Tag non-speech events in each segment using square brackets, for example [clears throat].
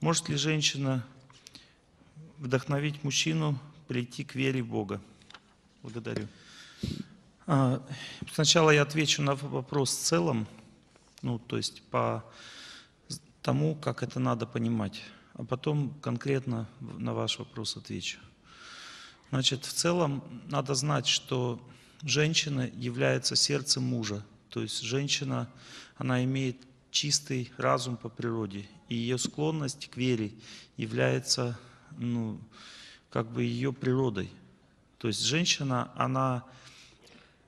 Может ли женщина вдохновить мужчину прийти к вере в Бога? Благодарю. А, Сначала я отвечу на вопрос в целом, ну, то есть по тому, как это надо понимать, а потом конкретно на ваш вопрос отвечу. Значит, в целом надо знать, что женщина является сердцем мужа. То есть женщина, она имеет чистый разум по природе, и ее склонность к вере является, ну, как бы ее природой. То есть женщина, она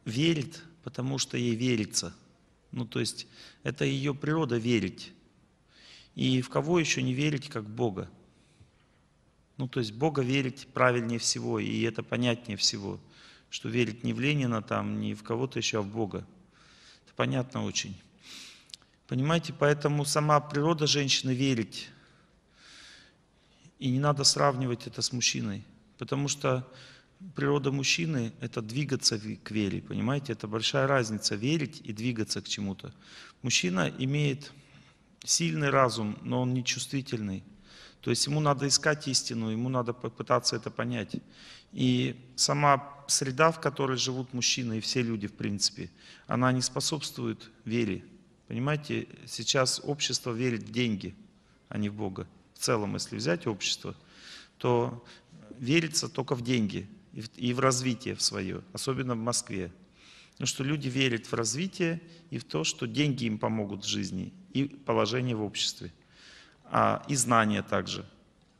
верит, потому что ей верится. Ну, то есть это ее природа верить. И в кого еще не верить, как Бога? Ну, то есть Бога верить правильнее всего, и это понятнее всего, что верить не в Ленина, там, не в кого-то еще, а в Бога. Это понятно очень. Понимаете, поэтому сама природа женщины верить. И не надо сравнивать это с мужчиной, потому что природа мужчины – это двигаться к вере, понимаете? Это большая разница – верить и двигаться к чему-то. Мужчина имеет сильный разум, но он не чувствительный. То есть ему надо искать истину, ему надо попытаться это понять. И сама среда, в которой живут мужчины и все люди, в принципе, она не способствует вере. Понимаете, сейчас общество верит в деньги, а не в Бога. В целом, если взять общество, то верится только в деньги и в развитие в свое, особенно в Москве. Потому что люди верят в развитие и в то, что деньги им помогут в жизни и положение в обществе. А, и знания также.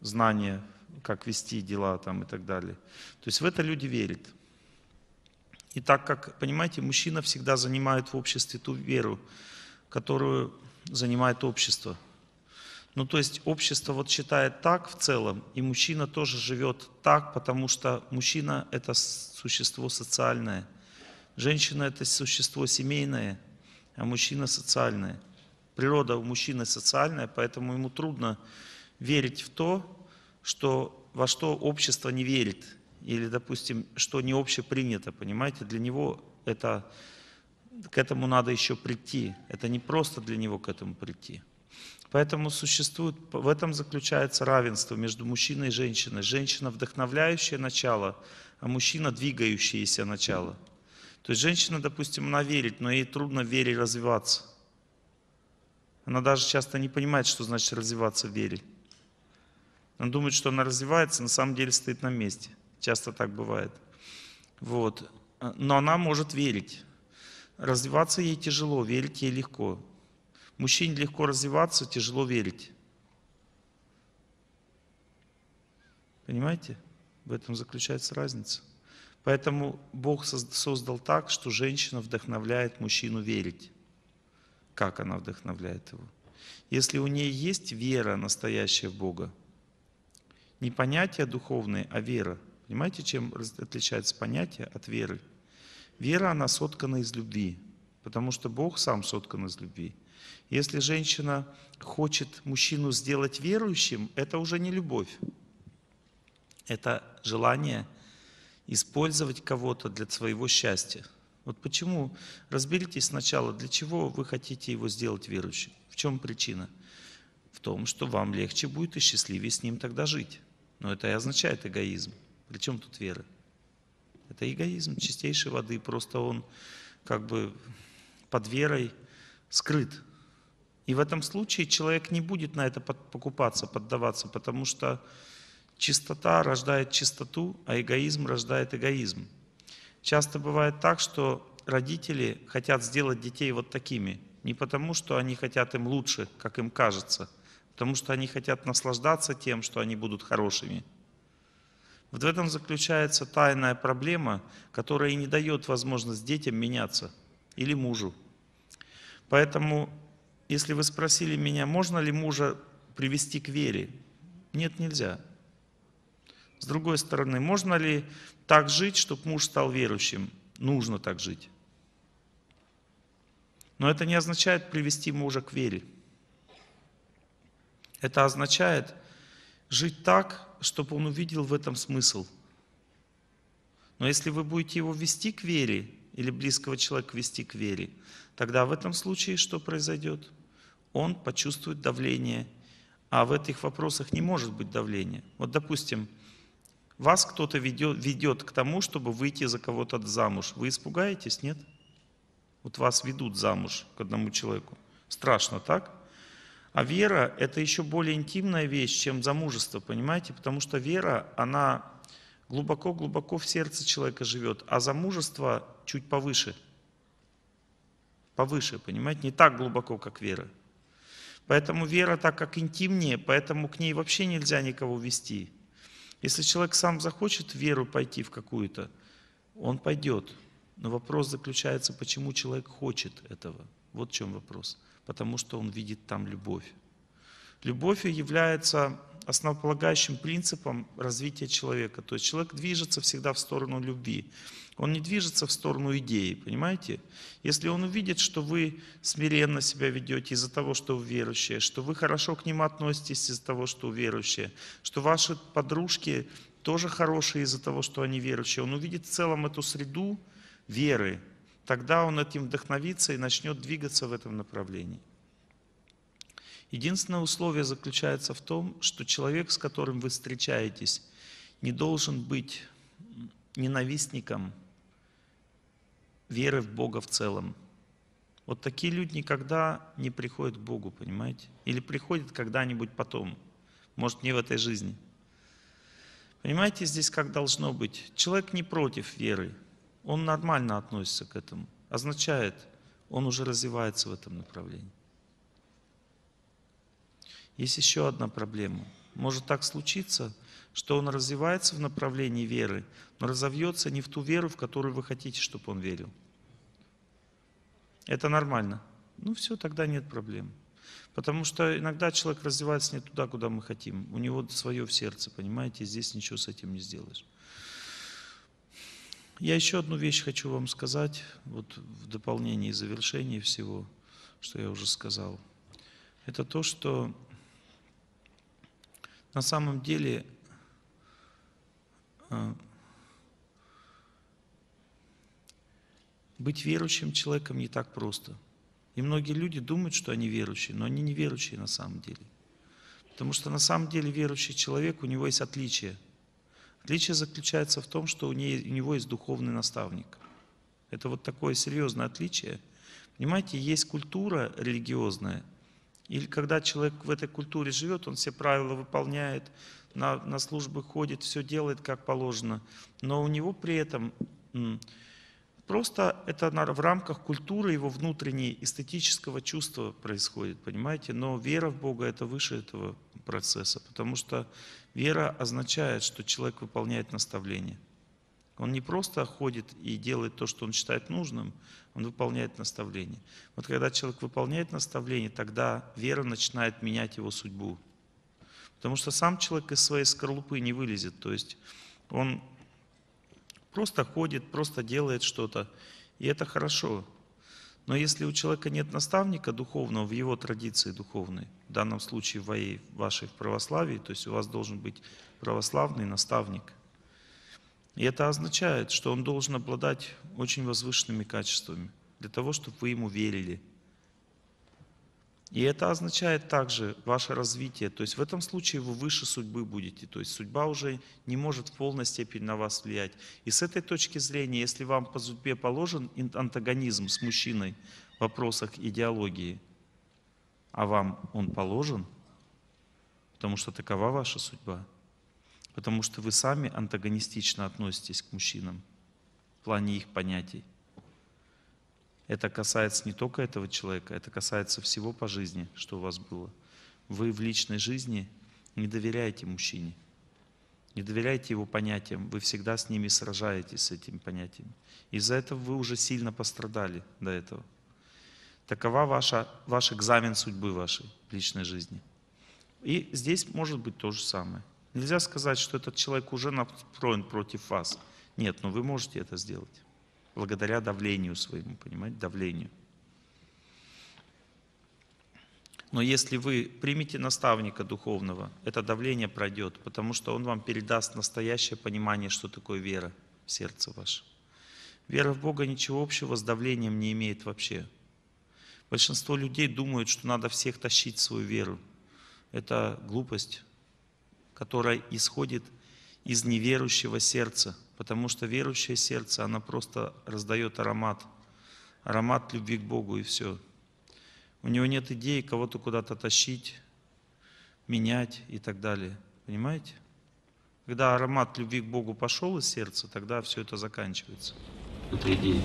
Знания, как вести дела там и так далее. То есть в это люди верят. И так как, понимаете, мужчина всегда занимает в обществе ту веру, которую занимает общество. Ну, то есть общество вот считает так в целом, и мужчина тоже живет так, потому что мужчина – это существо социальное. Женщина – это существо семейное, а мужчина – социальное. Природа у мужчины социальная, поэтому ему трудно верить в то, что, во что общество не верит, или, допустим, что не общепринято, понимаете? Для него это к этому надо еще прийти. Это не просто для него к этому прийти. Поэтому существует, в этом заключается равенство между мужчиной и женщиной. Женщина вдохновляющее начало, а мужчина двигающееся начало. То есть женщина, допустим, она верит, но ей трудно в вере развиваться. Она даже часто не понимает, что значит развиваться в вере. Она думает, что она развивается, на самом деле стоит на месте. Часто так бывает. Вот. Но она может верить. Развиваться ей тяжело, верить ей легко. Мужчине легко развиваться, тяжело верить. Понимаете? В этом заключается разница. Поэтому Бог создал так, что женщина вдохновляет мужчину верить. Как она вдохновляет его? Если у нее есть вера настоящая в Бога, не понятие духовное, а вера. Понимаете, чем отличается понятие от веры? Вера, она соткана из любви, потому что Бог сам соткан из любви. Если женщина хочет мужчину сделать верующим, это уже не любовь. Это желание использовать кого-то для своего счастья. Вот почему, разберитесь сначала, для чего вы хотите его сделать верующим. В чем причина? В том, что вам легче будет и счастливее с ним тогда жить. Но это и означает эгоизм. Причем тут вера? Это эгоизм чистейшей воды, просто он как бы под верой скрыт. И в этом случае человек не будет на это покупаться, поддаваться, потому что чистота рождает чистоту, а эгоизм рождает эгоизм. Часто бывает так, что родители хотят сделать детей вот такими, не потому, что они хотят им лучше, как им кажется, потому что они хотят наслаждаться тем, что они будут хорошими – вот в этом заключается тайная проблема, которая и не дает возможность детям меняться или мужу. Поэтому, если вы спросили меня, можно ли мужа привести к вере? Нет, нельзя. С другой стороны, можно ли так жить, чтобы муж стал верующим? Нужно так жить. Но это не означает привести мужа к вере. Это означает жить так, чтобы он увидел в этом смысл. Но если вы будете его вести к вере, или близкого человека вести к вере, тогда в этом случае что произойдет? Он почувствует давление А в этих вопросах не может быть давления. Вот, допустим, вас кто-то ведет, ведет к тому, чтобы выйти за кого-то замуж. Вы испугаетесь, нет? Вот вас ведут замуж к одному человеку. Страшно, так? А вера – это еще более интимная вещь, чем замужество, понимаете? Потому что вера, она глубоко-глубоко в сердце человека живет, а замужество чуть повыше. Повыше, понимаете? Не так глубоко, как вера. Поэтому вера так как интимнее, поэтому к ней вообще нельзя никого вести. Если человек сам захочет веру пойти в какую-то, он пойдет. Но вопрос заключается, почему человек хочет этого. Вот в чем вопрос. Потому что он видит там любовь. Любовь является основополагающим принципом развития человека. То есть человек движется всегда в сторону любви. Он не движется в сторону идеи, понимаете? Если он увидит, что вы смиренно себя ведете из-за того, что вы верующие, что вы хорошо к ним относитесь из-за того, что вы верующие, что ваши подружки тоже хорошие из-за того, что они верующие, он увидит в целом эту среду веры, тогда он этим вдохновится и начнет двигаться в этом направлении. Единственное условие заключается в том, что человек, с которым вы встречаетесь, не должен быть ненавистником веры в Бога в целом. Вот такие люди никогда не приходят к Богу, понимаете? Или приходят когда-нибудь потом. Может, не в этой жизни. Понимаете, здесь как должно быть? Человек не против веры. Он нормально относится к этому. Означает, он уже развивается в этом направлении. Есть еще одна проблема. Может так случиться, что он развивается в направлении веры, но разовьется не в ту веру, в которую вы хотите, чтобы он верил. Это нормально. Ну все, тогда нет проблем. Потому что иногда человек развивается не туда, куда мы хотим. У него свое в сердце, понимаете, здесь ничего с этим не сделаешь. Я еще одну вещь хочу вам сказать, вот в дополнение и завершении всего, что я уже сказал. Это то, что на самом деле а, быть верующим человеком не так просто. И многие люди думают, что они верующие, но они не верующие на самом деле. Потому что на самом деле верующий человек, у него есть отличие. Отличие заключается в том, что у него есть духовный наставник. Это вот такое серьезное отличие. Понимаете, есть культура религиозная, или когда человек в этой культуре живет, он все правила выполняет, на, на службы ходит, все делает как положено. Но у него при этом просто это в рамках культуры его внутренней эстетического чувства происходит, понимаете? Но вера в Бога это выше этого процесса, потому что вера означает, что человек выполняет наставление. Он не просто ходит и делает то, что он считает нужным, он выполняет наставление. Вот когда человек выполняет наставление, тогда вера начинает менять его судьбу. Потому что сам человек из своей скорлупы не вылезет. То есть он просто ходит, просто делает что-то, и это хорошо. Но если у человека нет наставника духовного в его традиции духовной, в данном случае в вашей в православии, то есть у вас должен быть православный наставник – и это означает, что он должен обладать очень возвышенными качествами для того, чтобы вы ему верили. И это означает также ваше развитие. То есть в этом случае вы выше судьбы будете. То есть судьба уже не может в полной степени на вас влиять. И с этой точки зрения, если вам по судьбе положен антагонизм с мужчиной в вопросах идеологии, а вам он положен, потому что такова ваша судьба, Потому что вы сами антагонистично относитесь к мужчинам в плане их понятий. Это касается не только этого человека, это касается всего по жизни, что у вас было. Вы в личной жизни не доверяете мужчине, не доверяете его понятиям, вы всегда с ними сражаетесь, с этими понятиями. Из-за этого вы уже сильно пострадали до этого. Такова ваша, ваш экзамен судьбы вашей личной жизни. И здесь может быть то же самое. Нельзя сказать, что этот человек уже настроен против вас. Нет, но вы можете это сделать. Благодаря давлению своему, понимаете, давлению. Но если вы примете наставника духовного, это давление пройдет, потому что он вам передаст настоящее понимание, что такое вера в сердце ваше. Вера в Бога ничего общего с давлением не имеет вообще. Большинство людей думают, что надо всех тащить свою веру. это глупость, которая исходит из неверующего сердца, потому что верующее сердце, оно просто раздает аромат, аромат любви к Богу и все. У него нет идеи кого-то куда-то тащить, менять и так далее. Понимаете? Когда аромат любви к Богу пошел из сердца, тогда все это заканчивается. Это идея.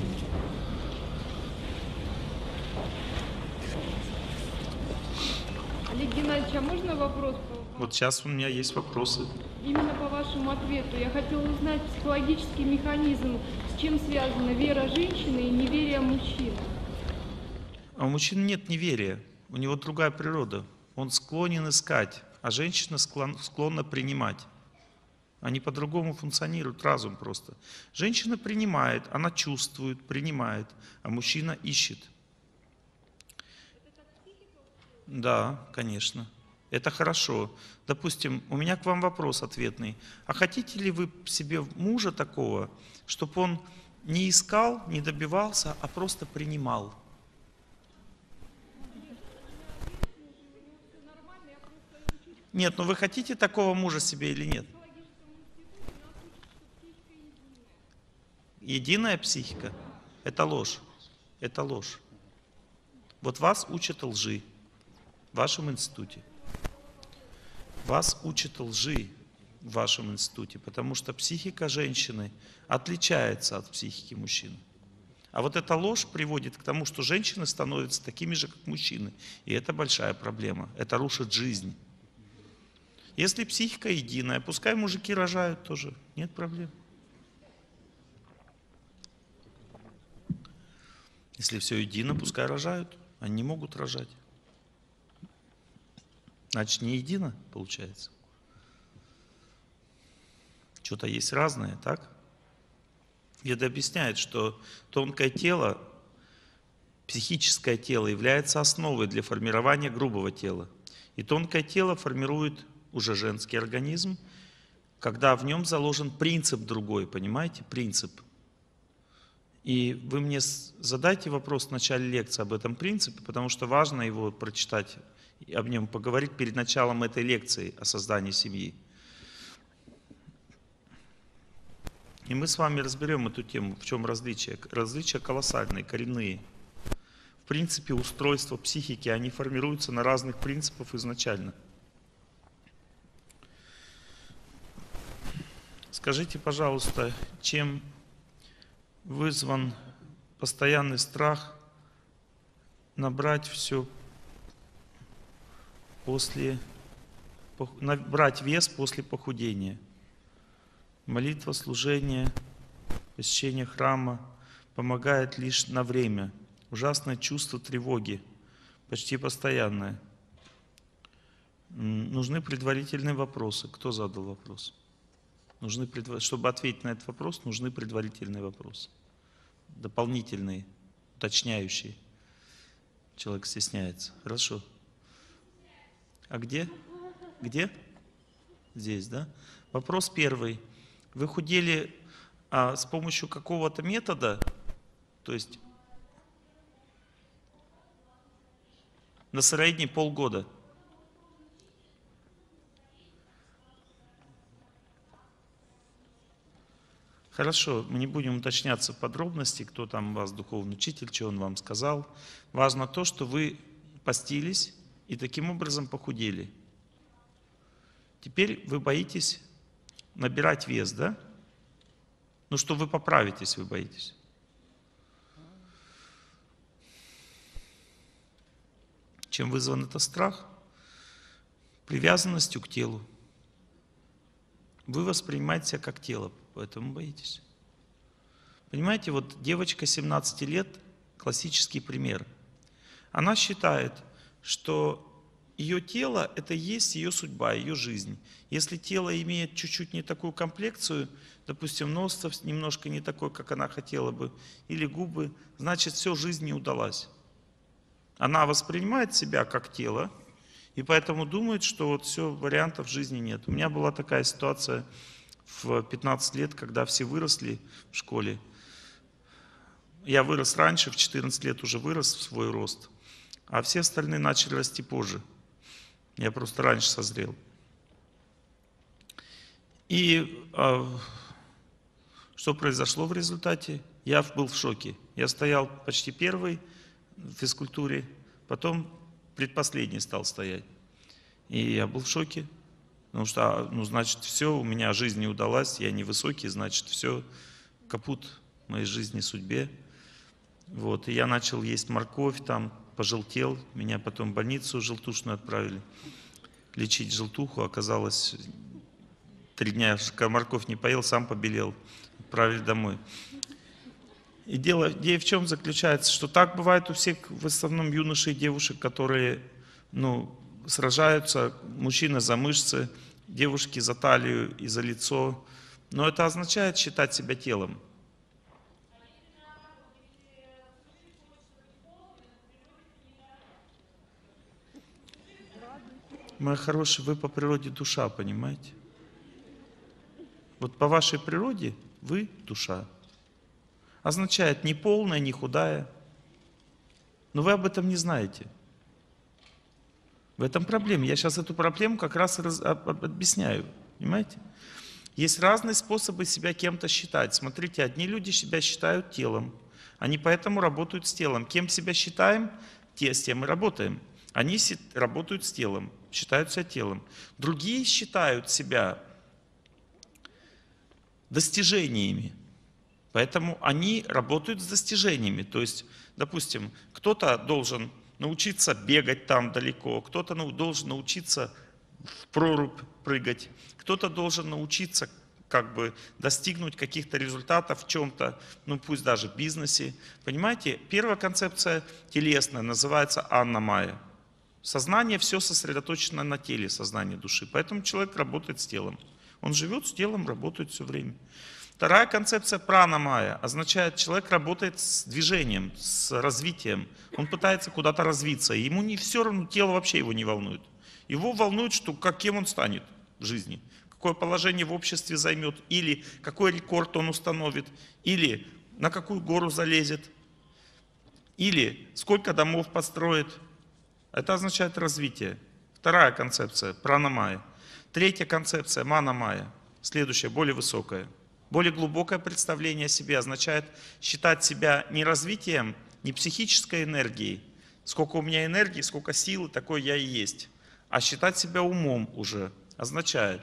Олег Геннадьевич, а можно вопрос? Вот сейчас у меня есть вопросы. Именно по вашему ответу. Я хотела узнать психологический механизм, с чем связана вера женщины и неверие мужчины. А у мужчин нет неверия, у него другая природа. Он склонен искать, а женщина склон, склонна принимать. Они по-другому функционируют, разум просто. Женщина принимает, она чувствует, принимает, а мужчина ищет. Да, конечно. Это хорошо. Допустим, у меня к вам вопрос ответный. А хотите ли вы себе мужа такого, чтобы он не искал, не добивался, а просто принимал? Нет, но вы хотите такого мужа себе или нет? Единая психика – это ложь. Это ложь. Вот вас учат лжи в вашем институте. Вас учат лжи в вашем институте, потому что психика женщины отличается от психики мужчины. А вот эта ложь приводит к тому, что женщины становятся такими же, как мужчины. И это большая проблема. Это рушит жизнь. Если психика единая, пускай мужики рожают тоже, нет проблем. Если все едино, пускай рожают. Они не могут рожать. Значит, не едино получается. Что-то есть разное, так? Веда объясняет, что тонкое тело, психическое тело является основой для формирования грубого тела. И тонкое тело формирует уже женский организм, когда в нем заложен принцип другой, понимаете, принцип. И вы мне задайте вопрос в начале лекции об этом принципе, потому что важно его прочитать, и об нем поговорить перед началом этой лекции о создании семьи. И мы с вами разберем эту тему, в чем различия. Различия колоссальные, коренные. В принципе, устройство психики, они формируются на разных принципах изначально – Скажите, пожалуйста, чем вызван постоянный страх набрать все после, набрать вес после похудения? Молитва, служение, посещение храма помогает лишь на время. Ужасное чувство тревоги, почти постоянное. Нужны предварительные вопросы. Кто задал вопрос? Нужны, чтобы ответить на этот вопрос, нужны предварительные вопросы. Дополнительные, уточняющие. Человек стесняется. Хорошо. А где? Где? Здесь, да? Вопрос первый. Вы худели а, с помощью какого-то метода, то есть на средний полгода – Хорошо, мы не будем уточняться в подробности, кто там у вас духовный учитель, что он вам сказал. Важно то, что вы постились и таким образом похудели. Теперь вы боитесь набирать вес, да? Ну что вы поправитесь, вы боитесь. Чем вызван это страх? Привязанностью к телу. Вы воспринимаете себя как тело, поэтому боитесь. Понимаете, вот девочка 17 лет, классический пример. Она считает, что ее тело – это есть ее судьба, ее жизнь. Если тело имеет чуть-чуть не такую комплекцию, допустим, нос немножко не такой, как она хотела бы, или губы, значит, все, жизнь не удалась. Она воспринимает себя как тело, и поэтому думает, что вот все, вариантов жизни нет. У меня была такая ситуация в 15 лет, когда все выросли в школе. Я вырос раньше, в 14 лет уже вырос в свой рост, а все остальные начали расти позже. Я просто раньше созрел. И а, что произошло в результате? Я был в шоке. Я стоял почти первый в физкультуре, потом предпоследний стал стоять. И я был в шоке, потому что, а, ну, значит, все, у меня жизнь не удалась, я не высокий, значит, все, капут моей жизни, судьбе. Вот, и я начал есть морковь, там, пожелтел, меня потом в больницу желтушную отправили лечить желтуху, оказалось, три дня морковь не поел, сам побелел, отправили домой. И дело, идея в чем заключается, что так бывает у всех, в основном юношей и девушек, которые ну, сражаются, мужчины за мышцы, девушки за талию и за лицо. Но это означает считать себя телом. Моя хорошая, вы по природе душа, понимаете? Вот по вашей природе вы душа. Означает не полная, не худая. Но вы об этом не знаете. В этом проблема. Я сейчас эту проблему как раз раз, об, об, объясняю. Понимаете? Есть разные способы себя кем-то считать. Смотрите, одни люди себя считают телом. Они поэтому работают с телом. Кем себя считаем, те с тем и работаем. Они работают с телом, считают себя телом. Другие считают себя достижениями. Поэтому они работают с достижениями. То есть, допустим, кто-то должен научиться бегать там далеко, кто-то должен научиться в прорубь прыгать, кто-то должен научиться как бы достигнуть каких-то результатов в чем-то, ну пусть даже в бизнесе. Понимаете, первая концепция телесная называется Анна Майя. Сознание все сосредоточено на теле, сознание души. Поэтому человек работает с телом. Он живет с телом, работает все время. Вторая концепция пранамая означает, человек работает с движением, с развитием. Он пытается куда-то развиться. Ему не все равно, тело вообще его не волнует. Его волнует, что, каким он станет в жизни, какое положение в обществе займет, или какой рекорд он установит, или на какую гору залезет, или сколько домов построит. Это означает развитие. Вторая концепция – пранамая. Третья концепция – манамая. Следующая, более высокая – более глубокое представление о себе означает считать себя не развитием, не психической энергией, сколько у меня энергии, сколько силы, такой я и есть, а считать себя умом уже означает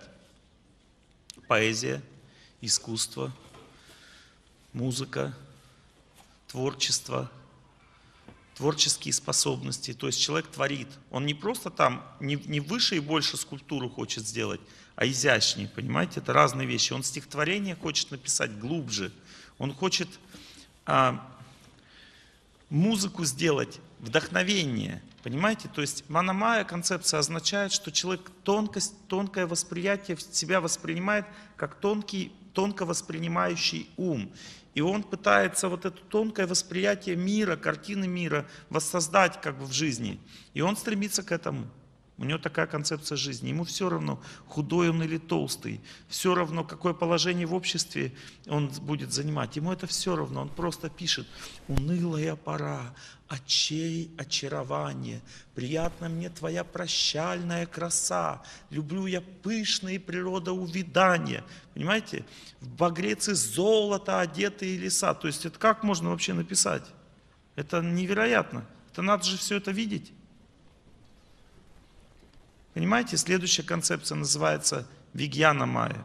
поэзия, искусство, музыка, творчество, творческие способности. То есть человек творит. Он не просто там, не, не выше и больше скульптуру хочет сделать, а изящнее, понимаете? Это разные вещи. Он стихотворение хочет написать глубже. Он хочет а, музыку сделать, вдохновение, понимаете? То есть манамая концепция означает, что человек тонкость, тонкое восприятие себя воспринимает как тонкий, тонко воспринимающий ум. И он пытается вот это тонкое восприятие мира, картины мира воссоздать как бы в жизни. И он стремится к этому. У него такая концепция жизни. Ему все равно, худой он или толстый, все равно, какое положение в обществе он будет занимать. Ему это все равно. Он просто пишет, унылая пора, очей очарование, приятна мне твоя прощальная краса, люблю я пышные природоувидания. Понимаете? В багрецы золото одетые леса. То есть это как можно вообще написать? Это невероятно. Это надо же все это видеть. Понимаете, следующая концепция называется Вигьяна Майя.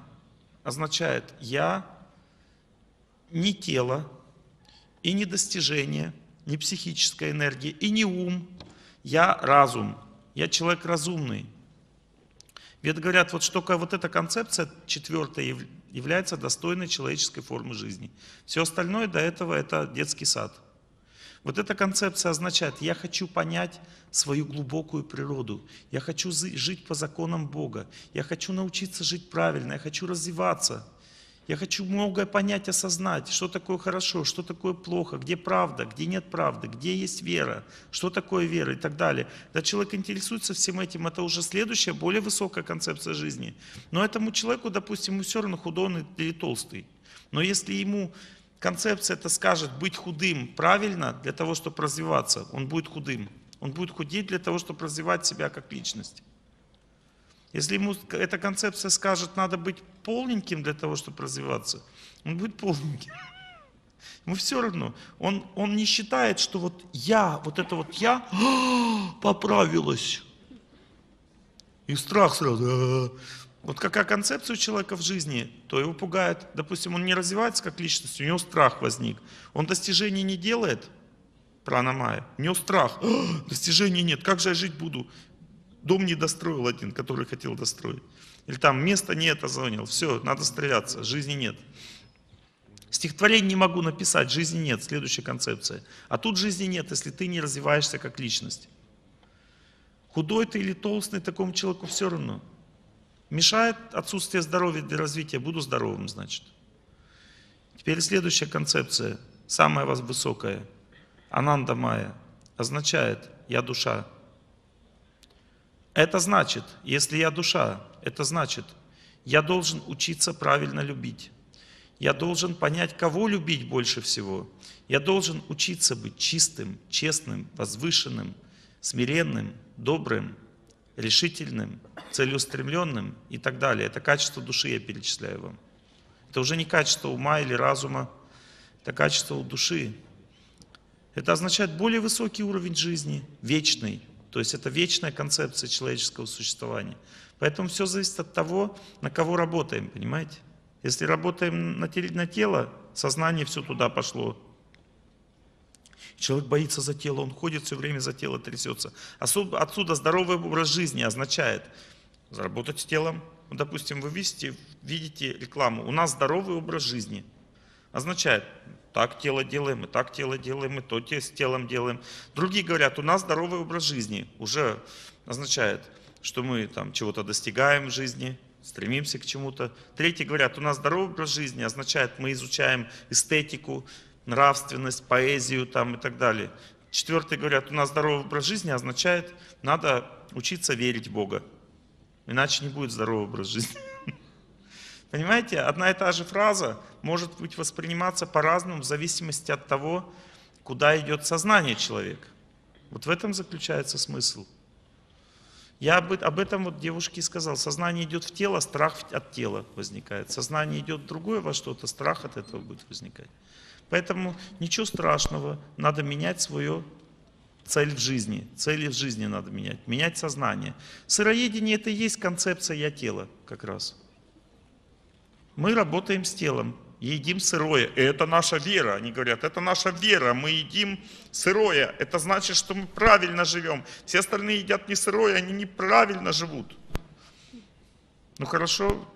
Означает «я не тело и не достижение, не психическая энергия и не ум, я разум, я человек разумный». Ведь говорят, вот что вот эта концепция четвертая является достойной человеческой формы жизни. Все остальное до этого это детский сад – вот эта концепция означает, я хочу понять свою глубокую природу, я хочу жить по законам Бога, я хочу научиться жить правильно, я хочу развиваться, я хочу многое понять, осознать, что такое хорошо, что такое плохо, где правда, где нет правды, где есть вера, что такое вера и так далее. Когда человек интересуется всем этим, это уже следующая, более высокая концепция жизни. Но этому человеку, допустим, ему все равно худой или толстый. Но если ему концепция это скажет быть худым правильно для того, чтобы развиваться, он будет худым. Он будет худеть для того, чтобы развивать себя как личность. Если ему эта концепция скажет, надо быть полненьким для того, чтобы развиваться, он будет полненьким. [laughs] Ему все равно. Он, он не считает, что вот я, вот это вот я [gasps] поправилась. И страх сразу. [laughs] Вот какая концепция у человека в жизни, то его пугает. Допустим, он не развивается как личность, у него страх возник. Он достижений не делает, пранамая, у него страх. «А, [gasps] достижений нет, как же я жить буду? Дом не достроил один, который хотел достроить. Или там место не это занял. Все, надо стреляться, жизни нет. Стихотворение не могу написать, жизни нет, следующая концепция. А тут жизни нет, если ты не развиваешься как личность. Худой ты или толстый, такому человеку все равно. Мешает отсутствие здоровья для развития, буду здоровым, значит. Теперь следующая концепция, самая вас высокая. Ананда Майя означает «я душа». Это значит, если я душа, это значит, я должен учиться правильно любить. Я должен понять, кого любить больше всего. Я должен учиться быть чистым, честным, возвышенным, смиренным, добрым, решительным, целеустремленным и так далее. Это качество души я перечисляю вам. Это уже не качество ума или разума, это качество души. Это означает более высокий уровень жизни, вечный. То есть это вечная концепция человеческого существования. Поэтому все зависит от того, на кого работаем, понимаете? Если работаем на, теле, на тело, сознание все туда пошло. Человек боится за тело, он ходит все время за тело, трясется. Отсюда здоровый образ жизни означает заработать телом. Ну, допустим, вы видите, видите рекламу, у нас здоровый образ жизни. Означает, так тело делаем, и так тело делаем, и то с телом делаем. Другие говорят, у нас здоровый образ жизни. Уже означает, что мы там чего-то достигаем в жизни, стремимся к чему-то. Третьи говорят, у нас здоровый образ жизни, означает, мы изучаем эстетику, нравственность, поэзию там и так далее. Четвертые говорят, у нас здоровый образ жизни, означает, надо учиться верить в Бога. Иначе не будет здоровый образ жизни. [laughs] Понимаете, одна и та же фраза может быть восприниматься по-разному в зависимости от того, куда идет сознание человека. Вот в этом заключается смысл. Я об этом вот девушке сказал. Сознание идет в тело, страх от тела возникает. Сознание идет в другое во что-то, страх от этого будет возникать. Поэтому ничего страшного, надо менять свою цель в жизни. Цели в жизни надо менять, менять сознание. Сыроедение это и есть концепция «я тело» как раз. Мы работаем с телом, едим сырое. И это наша вера. Они говорят, это наша вера, мы едим сырое. Это значит, что мы правильно живем. Все остальные едят не сырое, они неправильно живут. Ну хорошо,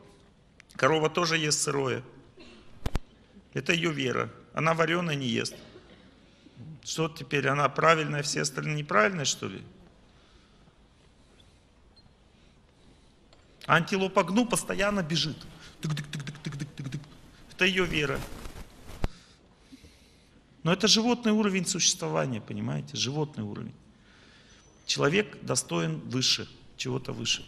корова тоже ест сырое. Это ее вера. Она вареное не ест. Что теперь, она правильная, все остальные неправильные, что ли? Антилопа гну постоянно бежит. Это ее вера. Но это животный уровень существования, понимаете? Животный уровень. Человек достоин выше, чего-то выше.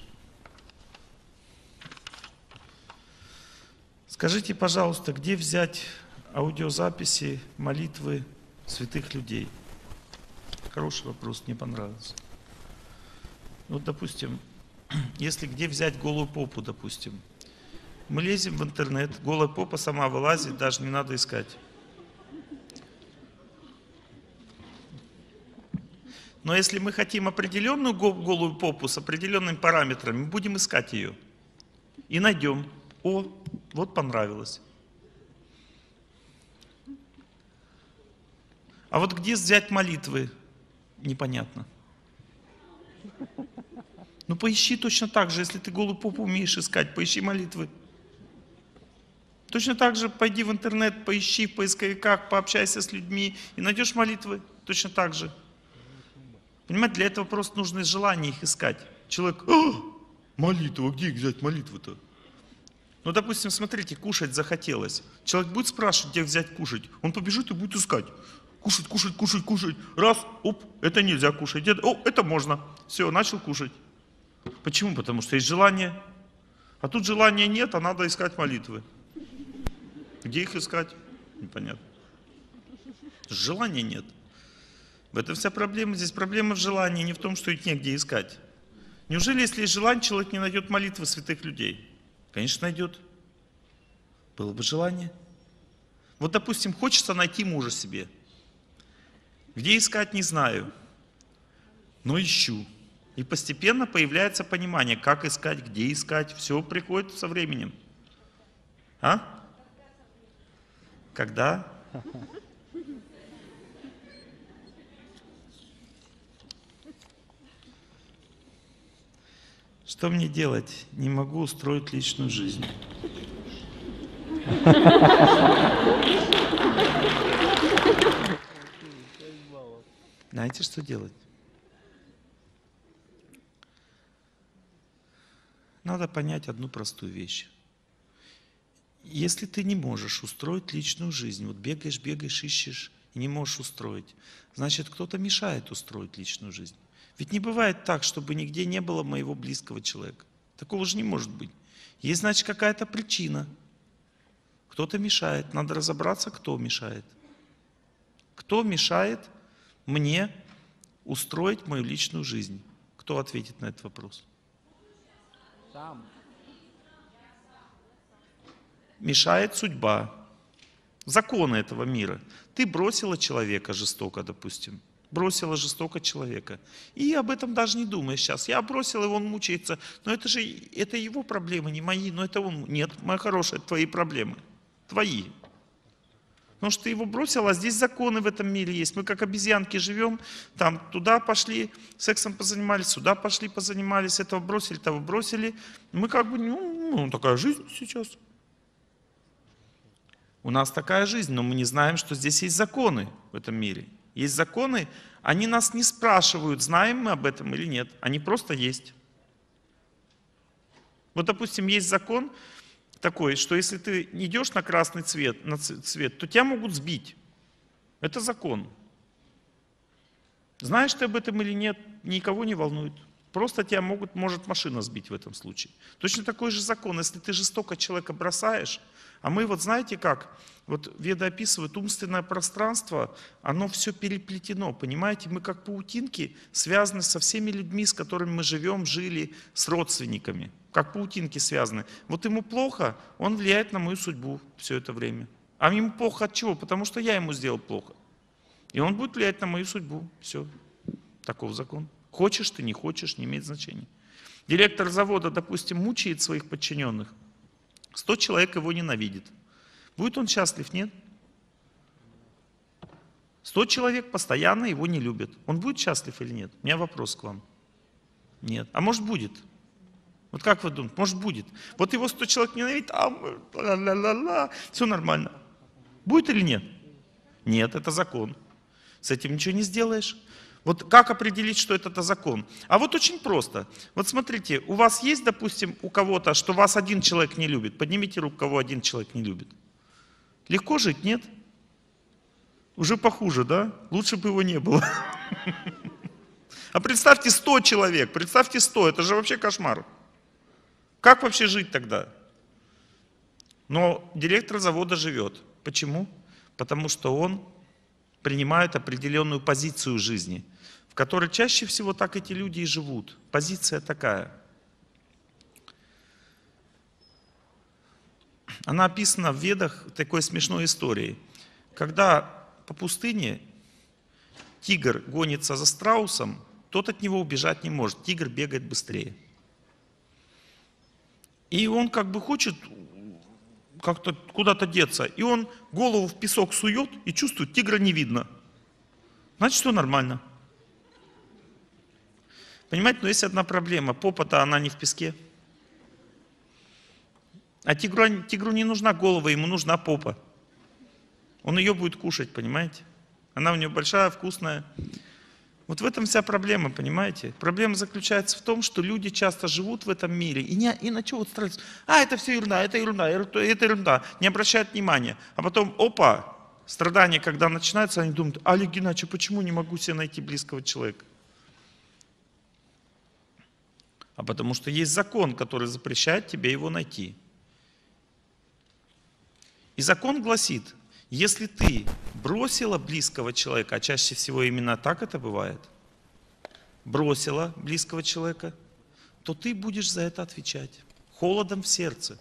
Скажите, пожалуйста, где взять аудиозаписи молитвы святых людей? Хороший вопрос, мне понравился. Вот, допустим, [clears throat] если где взять голую попу, допустим. Мы лезем в интернет, голая попа сама вылазит, даже не надо искать. Но если мы хотим определенную голую попу с определенными параметрами, будем искать ее. И найдем. О, вот понравилось. А вот где взять молитвы, непонятно. Ну поищи точно так же, если ты голую попу умеешь искать, поищи молитвы. Точно так же пойди в интернет, поищи в поисковиках, пообщайся с людьми и найдешь молитвы. Точно так же. Понимаете, для этого просто нужно желание их искать. Человек, а, молитва, где взять молитву-то? Ну, допустим, смотрите, кушать захотелось. Человек будет спрашивать, где взять кушать. Он побежит и будет искать. Кушать, кушать, кушать, кушать. Раз, оп, это нельзя кушать. Это, о, это можно. Все, начал кушать. Почему? Потому что есть желание. А тут желания нет, а надо искать молитвы. Где их искать? Непонятно. Желания нет. В этом вся проблема. Здесь проблема в желании, не в том, что их негде искать. Неужели, если есть желание, человек не найдет молитвы святых людей? Конечно, найдет. Было бы желание. Вот, допустим, хочется найти мужа себе. Где искать, не знаю. Но ищу. И постепенно появляется понимание, как искать, где искать. Все приходит со временем. А? Когда? Что мне делать? Не могу устроить личную жизнь. Знаете, что делать? Надо понять одну простую вещь. Если ты не можешь устроить личную жизнь, вот бегаешь, бегаешь, ищешь и не можешь устроить, значит кто-то мешает устроить личную жизнь. Ведь не бывает так, чтобы нигде не было моего близкого человека. Такого же не может быть. Есть, значит, какая-то причина. Кто-то мешает. Надо разобраться, кто мешает. Кто мешает мне устроить мою личную жизнь? Кто ответит на этот вопрос? Сам. Мешает судьба, законы этого мира. Ты бросила человека жестоко, допустим. Бросила жестоко человека. И об этом даже не думаешь сейчас. Я бросил его, он мучается. Но это же это его проблемы, не мои. Но это он. Нет, моя хорошая, это твои проблемы. Твои. Потому что ты его бросил, а здесь законы в этом мире есть. Мы как обезьянки живем, там туда пошли, сексом позанимались, сюда пошли, позанимались, этого бросили, того бросили. Мы как бы, ну, ну такая жизнь сейчас. У нас такая жизнь, но мы не знаем, что здесь есть законы в этом мире. Есть законы, они нас не спрашивают, знаем мы об этом или нет. Они просто есть. Вот, допустим, есть закон такой, что если ты идешь на красный цвет, на цвет, то тебя могут сбить. Это закон. Знаешь ты об этом или нет, никого не волнует. Просто тебя могут, может машина сбить в этом случае. Точно такой же закон. Если ты жестоко человека бросаешь, а мы вот знаете как, вот Веда описывает, умственное пространство, оно все переплетено, понимаете? Мы как паутинки связаны со всеми людьми, с которыми мы живем, жили, с родственниками. Как паутинки связаны. Вот ему плохо, он влияет на мою судьбу все это время. А ему плохо от чего? Потому что я ему сделал плохо. И он будет влиять на мою судьбу. Все. Таков закон. Хочешь ты, не хочешь, не имеет значения. Директор завода, допустим, мучает своих подчиненных. Сто человек его ненавидит. Будет он счастлив, нет? Сто человек постоянно его не любят. Он будет счастлив или нет? У меня вопрос к вам. Нет. А может будет? Вот как вы думаете? Может будет. Вот его сто человек ненавидит, а ла-ла-ла-ла, все нормально. Будет или нет? Нет, это закон. С этим ничего не сделаешь. Вот как определить, что это, закон? А вот очень просто. Вот смотрите, у вас есть, допустим, у кого-то, что вас один человек не любит. Поднимите руку, кого один человек не любит. Легко жить, нет? Уже похуже, да? Лучше бы его не было. [laughs] А представьте 100 человек, представьте 100, это же вообще кошмар. Как вообще жить тогда? Но директор завода живет. Почему? Потому что он принимает определенную позицию жизни в которой чаще всего так эти люди и живут. Позиция такая. Она описана в Ведах такой смешной историей. Когда по пустыне тигр гонится за страусом, тот от него убежать не может. Тигр бегает быстрее. И он как бы хочет как-то куда-то деться. И он голову в песок сует и чувствует, тигра не видно. Значит, все нормально. Понимаете, но есть одна проблема. Попа-то она не в песке. А тигру, тигру не нужна голова, ему нужна попа. Он ее будет кушать, понимаете? Она у него большая, вкусная. Вот в этом вся проблема, понимаете? Проблема заключается в том, что люди часто живут в этом мире и, не, и на что вот стараются, а, это все ерунда, это ерунда, это ерунда, не обращают внимания. А потом, опа, страдания, когда начинаются, они думают, Олег Геннадьевич, почему не могу себе найти близкого человека? А потому что есть закон, который запрещает тебе его найти. И закон гласит, если ты бросила близкого человека, а чаще всего именно так это бывает, бросила близкого человека, то ты будешь за это отвечать. Холодом в сердце.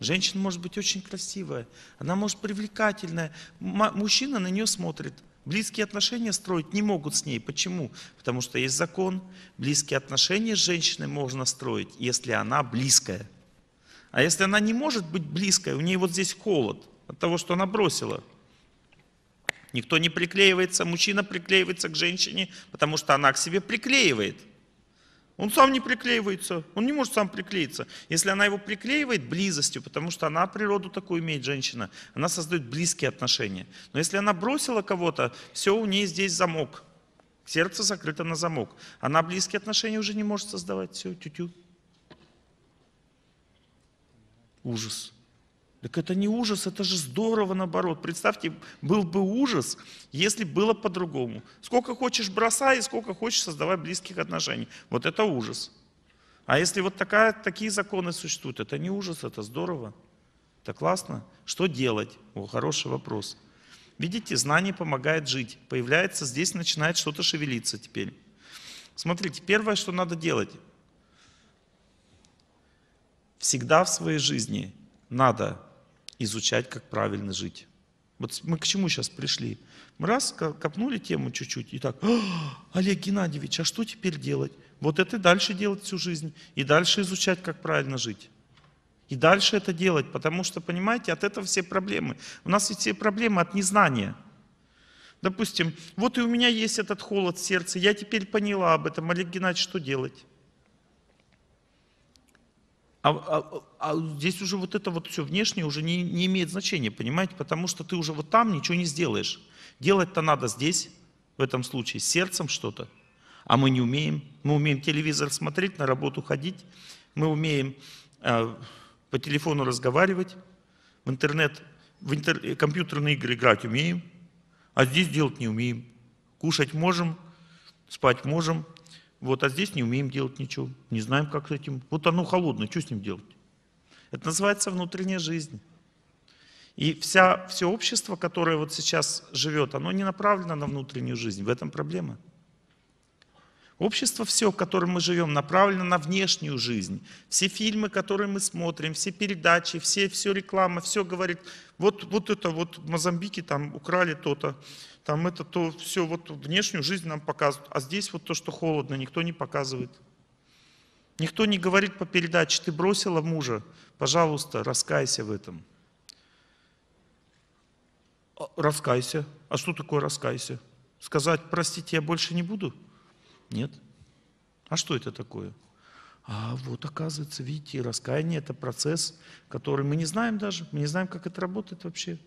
Женщина может быть очень красивая, она может привлекательная. Мужчина на нее смотрит. Близкие отношения строить не могут с ней. Почему? Потому что есть закон. Близкие отношения с женщиной можно строить, если она близкая. А если она не может быть близкой, у нее вот здесь холод от того, что она бросила. Никто не приклеивается, мужчина приклеивается к женщине, потому что она к себе приклеивает. Он сам не приклеивается, он не может сам приклеиться. Если она его приклеивает близостью, потому что она природу такую имеет, женщина, она создает близкие отношения. Но если она бросила кого-то, все, у нее здесь замок. Сердце закрыто на замок. Она близкие отношения уже не может создавать. Все, тю-тю. Ужас. Так это не ужас, это же здорово наоборот. Представьте, был бы ужас, если было по-другому. Сколько хочешь бросай, сколько хочешь создавай близких отношений. Вот это ужас. А если вот такая, такие законы существуют, это не ужас, это здорово. Это классно. Что делать? О, хороший вопрос. Видите, знание помогает жить. Появляется здесь, начинает что-то шевелиться теперь. Смотрите, первое, что надо делать. Всегда в своей жизни надо изучать, как правильно жить. Вот мы к чему сейчас пришли? Мы раз ко- копнули тему чуть-чуть и так, «А, Олег Геннадьевич, а что теперь делать? Вот это дальше делать всю жизнь. И дальше изучать, как правильно жить. И дальше это делать, потому что, понимаете, от этого все проблемы. У нас ведь все проблемы от незнания. Допустим, вот и у меня есть этот холод в сердце, я теперь поняла об этом. Олег Геннадьевич, что делать? А, а- а здесь уже вот это вот все внешнее уже не, не имеет значения, понимаете? Потому что ты уже вот там ничего не сделаешь. Делать-то надо здесь, в этом случае, с сердцем что-то. А мы не умеем. Мы умеем телевизор смотреть, на работу ходить. Мы умеем э, по телефону разговаривать, в интернет, в интер- компьютерные игры играть умеем, а здесь делать не умеем. Кушать можем, спать можем, вот, а здесь не умеем делать ничего, не знаем, как с этим. Вот оно холодное, что с ним делать? Это называется внутренняя жизнь. И вся, все общество, которое вот сейчас живет, оно не направлено на внутреннюю жизнь. В этом проблема. Общество все, в котором мы живем, направлено на внешнюю жизнь. Все фильмы, которые мы смотрим, все передачи, все, все реклама, все говорит, вот, вот это вот в Мозамбике там украли то-то, там это то, все, вот внешнюю жизнь нам показывают. А здесь вот то, что холодно, никто не показывает. Никто не говорит по передаче, ты бросила мужа, пожалуйста, раскайся в этом. А, Раскайся. А что такое раскайся? Сказать, простите, я больше не буду? Нет. А что это такое? А вот оказывается, видите, раскаяние это процесс, который мы не знаем даже, мы не знаем, как это работает вообще,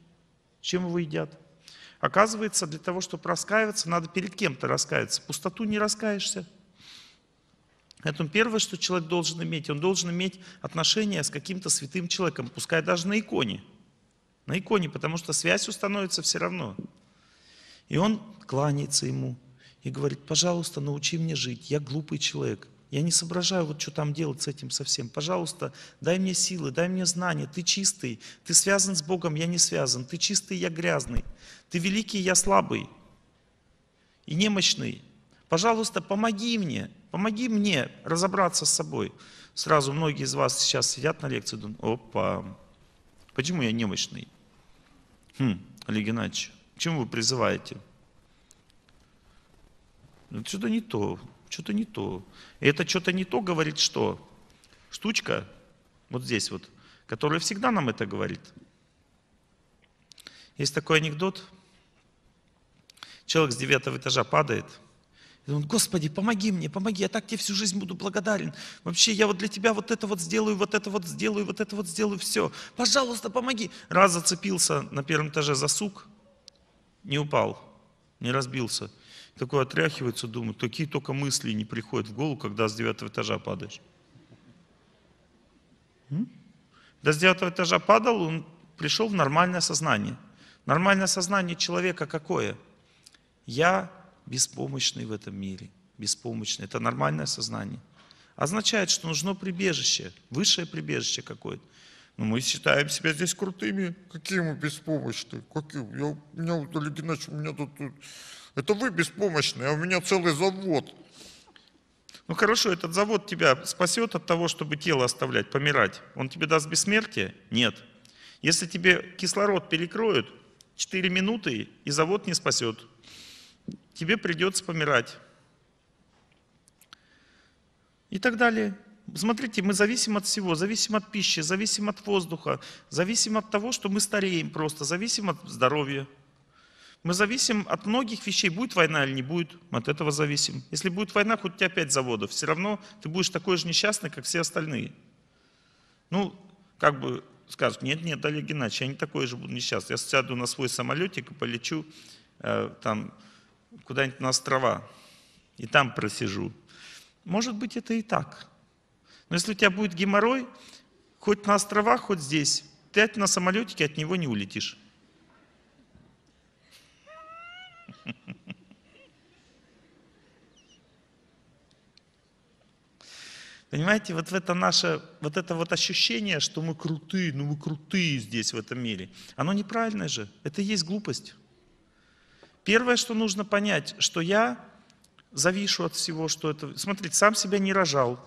чем его едят. Оказывается, для того, чтобы раскаиваться, надо перед кем-то раскаяться. Пустоту не раскаешься. Поэтому первое, что человек должен иметь, он должен иметь отношение с каким-то святым человеком, пускай даже на иконе. На иконе, потому что связь установится все равно. И он кланяется ему и говорит, пожалуйста, научи мне жить, я глупый человек. Я не соображаю, вот что там делать с этим совсем. Пожалуйста, дай мне силы, дай мне знания. Ты чистый, ты связан с Богом, я не связан. Ты чистый, я грязный. Ты великий, я слабый и немощный. Пожалуйста, помоги мне, помоги мне разобраться с собой. Сразу многие из вас сейчас сидят на лекции думают, опа, почему я немощный? Хм, Олег Геннадьевич, к чему вы призываете? Ну, Что-то не то, что-то не то. И это что-то не то говорит что? Штучка, вот здесь вот, которая всегда нам это говорит. Есть такой анекдот. Человек с девятого этажа падает. И он, Господи, помоги мне, помоги, я так тебе всю жизнь буду благодарен. Вообще, я вот для тебя вот это вот сделаю, вот это вот сделаю, вот это вот сделаю, все. Пожалуйста, помоги. Раз зацепился на первом этаже за сук, не упал, не разбился. Такой отряхивается, думает, какие только мысли не приходят в голову, когда с девятого этажа падаешь. До с девятого этажа падал, он пришел в нормальное сознание. Нормальное сознание человека какое? Я беспомощный в этом мире. Беспомощный. Это нормальное сознание. Означает, что нужно прибежище, высшее прибежище какое-то. Но мы считаем себя здесь крутыми. Какие мы беспомощные? Какие? Я, меня, Олег Геннадьевич, у меня тут, тут- Это вы беспомощные, а у меня целый завод. Ну хорошо, этот завод тебя спасет от того, чтобы тело оставлять, помирать. Он тебе даст бессмертие? Нет. Если тебе кислород перекроют 4 минуты, и завод не спасет, тебе придется помирать. И так далее. Смотрите, мы зависим от всего, зависим от пищи, зависим от воздуха, зависим от того, что мы стареем просто, зависим от здоровья. Мы зависим от многих вещей. Будет война или не будет, мы от этого зависим. Если будет война, хоть у тебя пять заводов, все равно ты будешь такой же несчастный, как все остальные. Ну, как бы скажут, нет, нет, Олег Геннадьевич, я не такой же буду несчастный. Я сяду на свой самолетик и полечу э, там куда-нибудь на острова, и там просижу. Может быть, это и так. Но если у тебя будет геморрой, хоть на островах, хоть здесь, ты на самолетике от него не улетишь. Понимаете, вот это наше, вот это вот ощущение, что мы крутые, ну мы крутые здесь, в этом мире, оно неправильное же, это и есть глупость. Первое, что нужно понять, что я завишу от всего, что это... Смотрите, сам себя не рожал,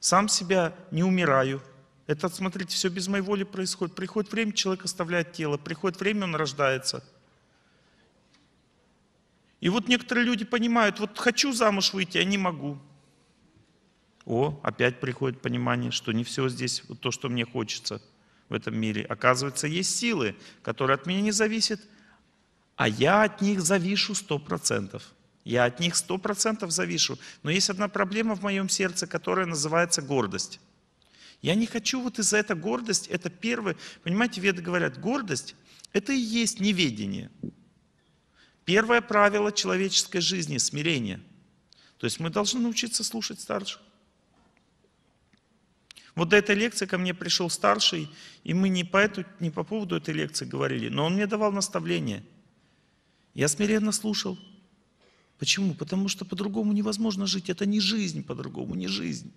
сам себя не умираю. Это, смотрите, все без моей воли происходит. Приходит время, человек оставляет тело, приходит время, он рождается – и вот некоторые люди понимают, вот хочу замуж выйти, а не могу. О, опять приходит понимание, что не все здесь то, что мне хочется в этом мире. Оказывается, есть силы, которые от меня не зависят, а я от них завишу сто процентов. Я от них сто процентов завишу. Но есть одна проблема в моем сердце, которая называется гордость. Я не хочу вот из-за этой гордость, это первое, понимаете, веды говорят, гордость – это и есть неведение. Первое правило человеческой жизни – смирение. То есть мы должны научиться слушать старших. Вот до этой лекции ко мне пришел старший, и мы не по, эту, не по поводу этой лекции говорили, но он мне давал наставление. Я смиренно слушал. Почему? Потому что по-другому невозможно жить. Это не жизнь по-другому, не жизнь.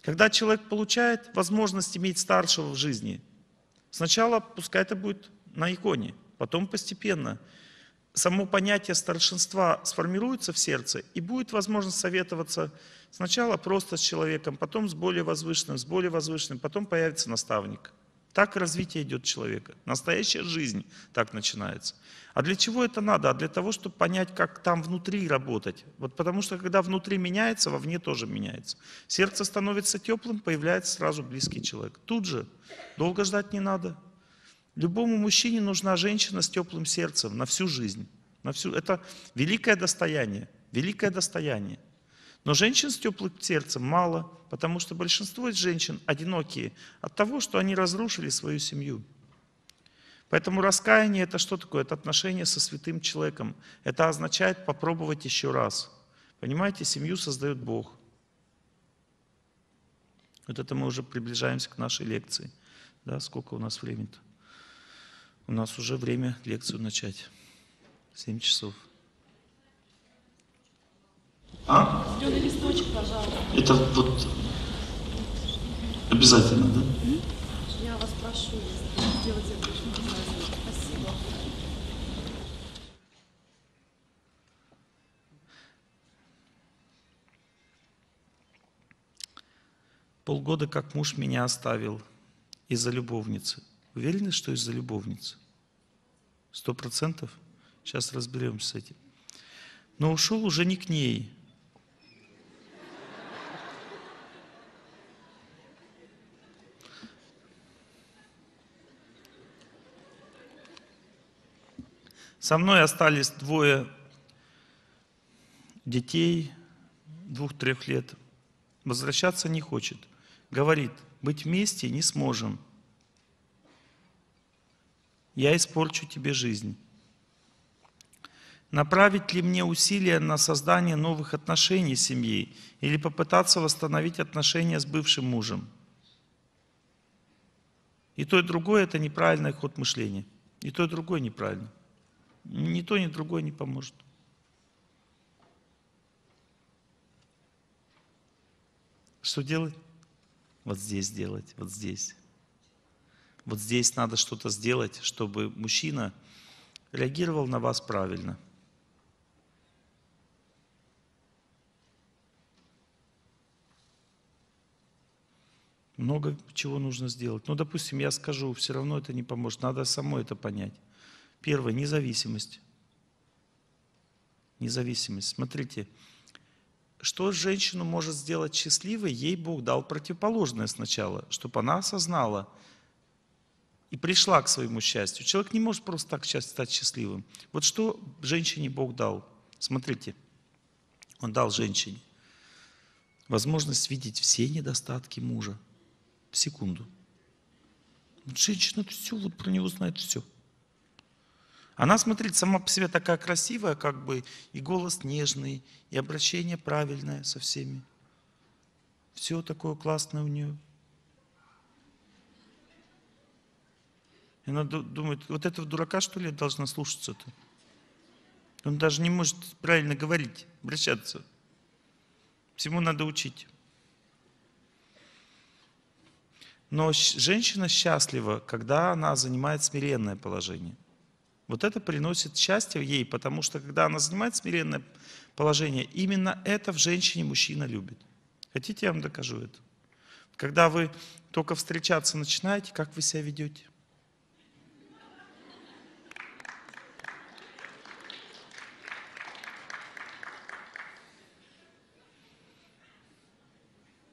Когда человек получает возможность иметь старшего в жизни, сначала пускай это будет на иконе – Потом постепенно само понятие старшинства сформируется в сердце, и будет возможность советоваться сначала просто с человеком, потом с более возвышенным, с более возвышенным, потом появится наставник. Так развитие идет человека. Настоящая жизнь так начинается. А для чего это надо? А для того, чтобы понять, как там внутри работать. Вот потому что когда внутри меняется, вовне тоже меняется. Сердце становится теплым, появляется сразу близкий человек. Тут же. Долго ждать не надо. Любому мужчине нужна женщина с теплым сердцем на всю жизнь. На всю... Это великое достояние, великое достояние. Но женщин с теплым сердцем мало, потому что большинство из женщин одинокие от того, что они разрушили свою семью. Поэтому раскаяние это что такое? Это отношение со святым человеком. Это означает попробовать еще раз. Понимаете, семью создает Бог. Вот это мы уже приближаемся к нашей лекции. Да, сколько у нас времени-то? У нас уже время лекцию начать. Семь часов. А? Зеленый листочек, пожалуйста. Это вот обязательно, да? Я вас прошу сделать это очень. Спасибо. Полгода как муж меня оставил из-за любовницы. Уверены, что из-за любовницы? Сто процентов? Сейчас разберемся с этим. Но ушел уже не к ней. Со мной остались двое детей, двух-трех лет. Возвращаться не хочет. Говорит, быть вместе не сможем – я испорчу тебе жизнь. Направить ли мне усилия на создание новых отношений с семьей или попытаться восстановить отношения с бывшим мужем? И то, и другое – это неправильный ход мышления. И то, и другое неправильно. Ни то, ни другое не поможет. Что делать? Вот здесь делать, вот здесь. Вот здесь надо что-то сделать, чтобы мужчина реагировал на вас правильно. Много чего нужно сделать. Но, допустим, я скажу, все равно это не поможет. Надо само это понять. Первое, независимость. Независимость. Смотрите, что женщину может сделать счастливой, ей Бог дал противоположное сначала, чтобы она осознала – и пришла к своему счастью. Человек не может просто так стать счастливым. Вот что женщине Бог дал? Смотрите, Он дал женщине возможность видеть все недостатки мужа в секунду. Вот женщина все, вот про него знает все. Она, смотрите, сама по себе такая красивая, как бы, и голос нежный, и обращение правильное со всеми. Все такое классное у нее. И она ду- думает, вот этого дурака, что ли, должна слушаться-то? Он даже не может правильно говорить, обращаться. Всему надо учить. Но женщина счастлива, когда она занимает смиренное положение. Вот это приносит счастье ей, потому что когда она занимает смиренное положение, именно это в женщине мужчина любит. Хотите, я вам докажу это? Когда вы только встречаться начинаете, как вы себя ведете?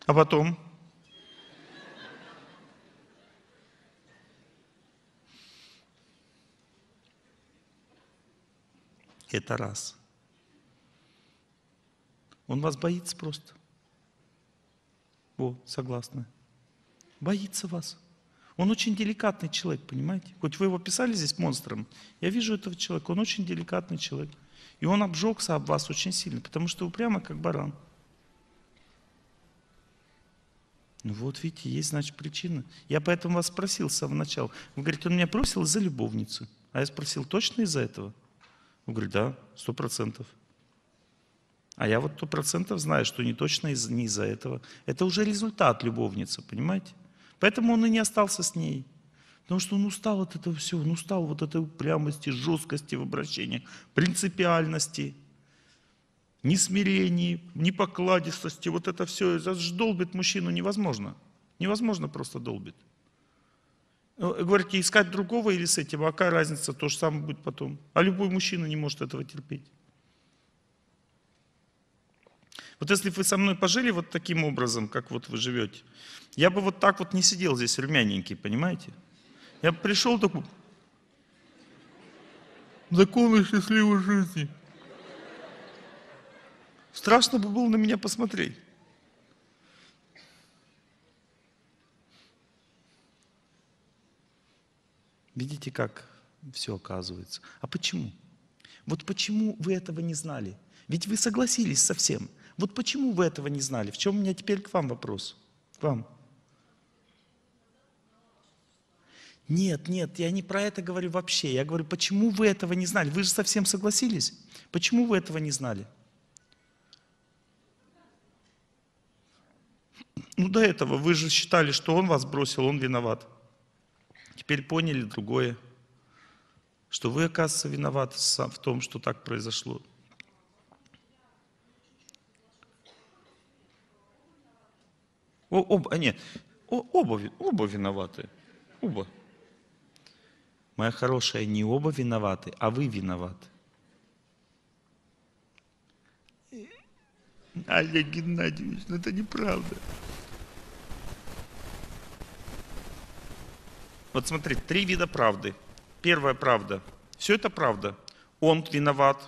А потом? Это раз. Он вас боится просто. О, согласна. Боится вас. Он очень деликатный человек, понимаете? Хоть вы его писали здесь монстром, я вижу этого человека, он очень деликатный человек. И он обжегся об вас очень сильно, потому что вы прямо как баран. Ну вот, видите, есть, значит, причина. Я поэтому вас спросил с самого начала. Вы говорите, он меня бросил из-за любовницы. А я спросил, точно из-за этого? Он говорит, да, сто процентов. А я вот сто процентов знаю, что не точно из, не из-за этого. Это уже результат любовницы, понимаете? Поэтому он и не остался с ней. Потому что он устал от этого всего, он устал вот этой упрямости, жесткости в обращении, принципиальности, несмирении, непокладистости. Вот это все, долбит мужчину невозможно. Невозможно просто долбит. Ну, Говорите, искать другого или с этим, а какая разница, то же самое будет потом. А любой мужчина не может этого терпеть. Вот если бы вы со мной пожили вот таким образом, как вот вы живете, я бы вот так вот не сидел здесь румяненький, понимаете? Я бы пришел такой, законы счастливой жизни. Страшно бы было на меня посмотреть. Видите, как все оказывается. А почему? Вот почему вы этого не знали? Ведь вы согласились со всем. Вот почему вы этого не знали? В чем у меня теперь к вам вопрос? К вам. Нет, нет, я не про это говорю вообще. Я говорю, почему вы этого не знали? Вы же совсем согласились. Почему вы этого не знали? Ну, до этого вы же считали, что он вас бросил, он виноват. Теперь поняли другое, что вы, оказывается, виноваты в том, что так произошло. О, а нет, о- оба, оба виноваты. Оба. Моя хорошая, не оба виноваты, а вы виноваты. Олег Геннадьевич, ну это неправда. Вот смотрите, три вида правды. Первая правда. Все это правда. Он виноват.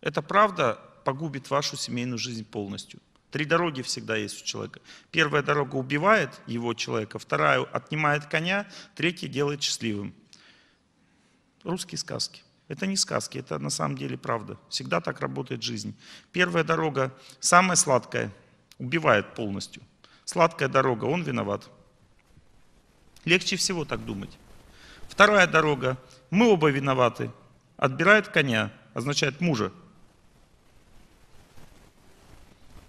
Эта правда погубит вашу семейную жизнь полностью. Три дороги всегда есть у человека. Первая дорога убивает его человека, вторая отнимает коня, третья делает счастливым. Русские сказки. Это не сказки, это на самом деле правда. Всегда так работает жизнь. Первая дорога, самая сладкая, убивает полностью. Сладкая дорога, он виноват. Легче всего так думать. Вторая дорога, мы оба виноваты. Отбирает коня, означает мужа.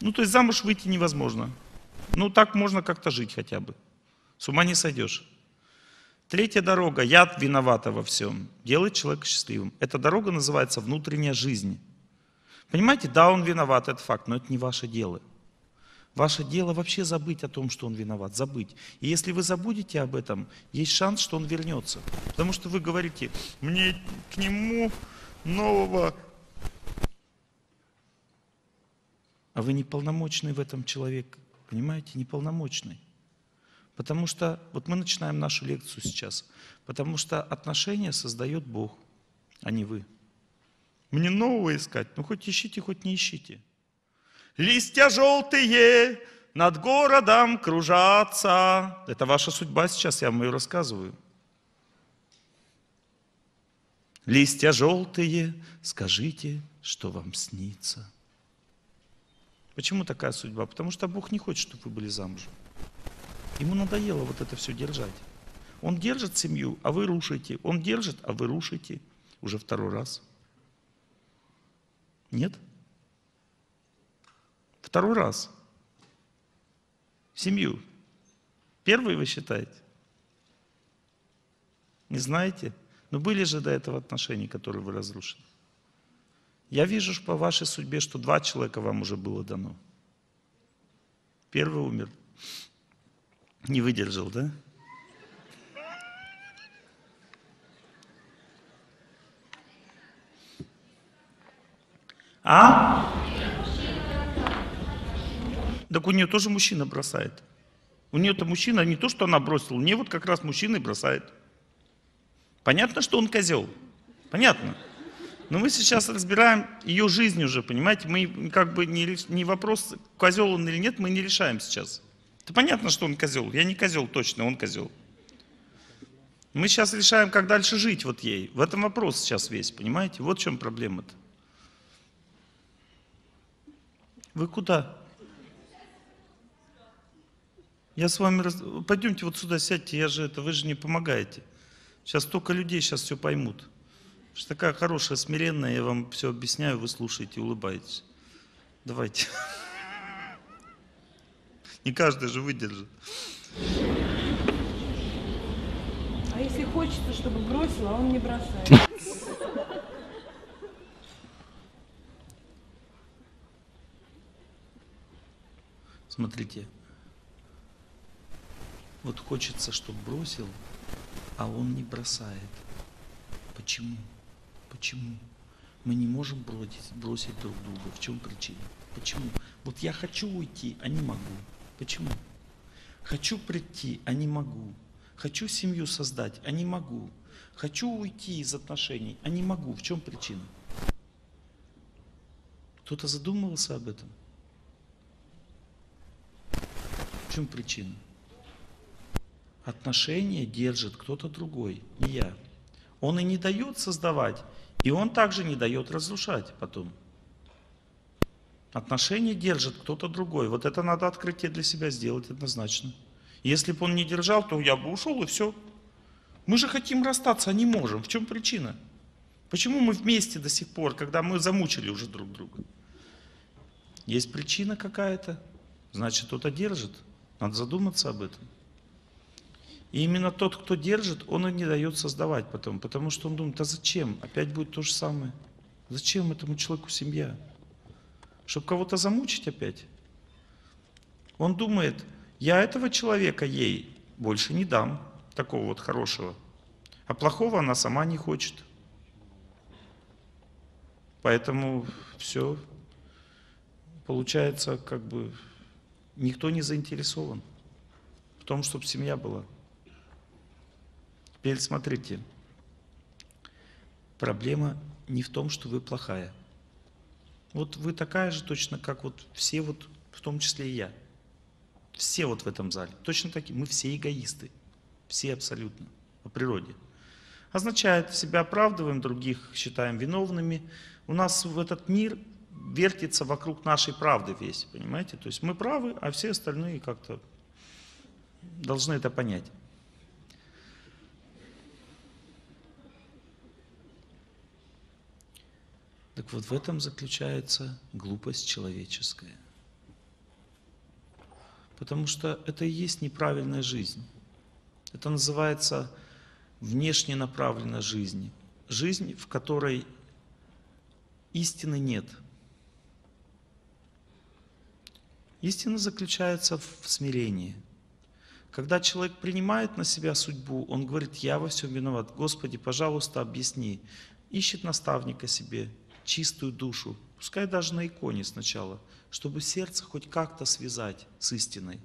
Ну, то есть замуж выйти невозможно. Ну, так можно как-то жить хотя бы. С ума не сойдешь. Третья дорога, я виновата во всем, делает человека счастливым. Эта дорога называется внутренняя жизнь. Понимаете, да, он виноват, это факт, но это не ваше дело. Ваше дело вообще забыть о том, что он виноват, забыть. И если вы забудете об этом, есть шанс, что он вернется. Потому что вы говорите, мне к нему нового... А вы неполномочный в этом человек, понимаете, неполномочный. Потому что, вот мы начинаем нашу лекцию сейчас, потому что отношения создает Бог, а не вы. Мне нового искать, ну хоть ищите, хоть не ищите. Листья желтые над городом кружатся. Это ваша судьба сейчас, я вам ее рассказываю. Листья желтые, скажите, что вам снится. Почему такая судьба? Потому что Бог не хочет, чтобы вы были замужем. Ему надоело вот это все держать. Он держит семью, а вы рушите. Он держит, а вы рушите. Уже второй раз. Нет? Второй раз. Семью. Первый вы считаете? Не знаете? Но были же до этого отношения, которые вы разрушили. Я вижу по вашей судьбе, что два человека вам уже было дано. Первый умер. Не выдержал, да? А? Так у нее тоже мужчина бросает. У нее-то мужчина не то, что она бросила, у нее вот как раз мужчина и бросает. Понятно, что он козел? Понятно. Но мы сейчас разбираем ее жизнь уже, понимаете? Мы как бы не, не вопрос, козел он или нет, мы не решаем сейчас. Это понятно, что он козел. Я не козел точно, он козел. Мы сейчас решаем, как дальше жить вот ей. В этом вопрос сейчас весь, понимаете? Вот в чем проблема-то. Вы куда? Я с вами... раз- Пойдемте вот сюда сядьте, я же это... Вы же не помогаете. Сейчас столько людей сейчас все поймут. Же такая хорошая, смиренная, я вам все объясняю, вы слушаете, улыбаетесь. Давайте. [laughs] Не каждый же выдержит. А если хочется, чтобы бросил, а он не бросает? Смотрите. Вот хочется, чтобы бросил, а он не бросает. Почему? Почему? Мы не можем бросить, бросить друг друга. В чем причина? Почему? Вот я хочу уйти, а не могу. Почему? Хочу прийти, а не могу. Хочу семью создать, а не могу. Хочу уйти из отношений, а не могу. В чем причина? Кто-то задумывался об этом? В чем причина? Отношения держит кто-то другой, не я. Он и не дает создавать, и он также не дает разрушать потом. Отношения держит кто-то другой. Вот это надо открытие для себя сделать однозначно. Если бы он не держал, то я бы ушел и все. Мы же хотим расстаться, а не можем. В чем причина? Почему мы вместе до сих пор, когда мы замучили уже друг друга? Есть причина какая-то, значит кто-то держит. Надо задуматься об этом. И именно тот, кто держит, он и не дает создавать потом, потому что он думает, а зачем? Опять будет то же самое. Зачем этому человеку семья? Чтобы кого-то замучить опять? Он думает, я этого человека ей больше не дам, такого вот хорошего. А плохого она сама не хочет. Поэтому все, получается, как бы никто не заинтересован в том, чтобы семья была. Теперь смотрите, проблема не в том, что вы плохая. Вот вы такая же точно, как вот все вот, в том числе и я. Все вот в этом зале. Точно такие. Мы все эгоисты. Все абсолютно. По природе. Означает, себя оправдываем, других считаем виновными. У нас в этот мир вертится вокруг нашей правды весь, понимаете? То есть мы правы, а все остальные как-то должны это понять. Так вот в этом заключается глупость человеческая. Потому что это и есть неправильная жизнь. Это называется внешне направленная жизнь. Жизнь, в которой истины нет. Истина заключается в смирении. Когда человек принимает на себя судьбу, он говорит, я во всем виноват. Господи, пожалуйста, объясни. Ищет наставника себе, чистую душу, пускай даже на иконе сначала, чтобы сердце хоть как-то связать с истиной.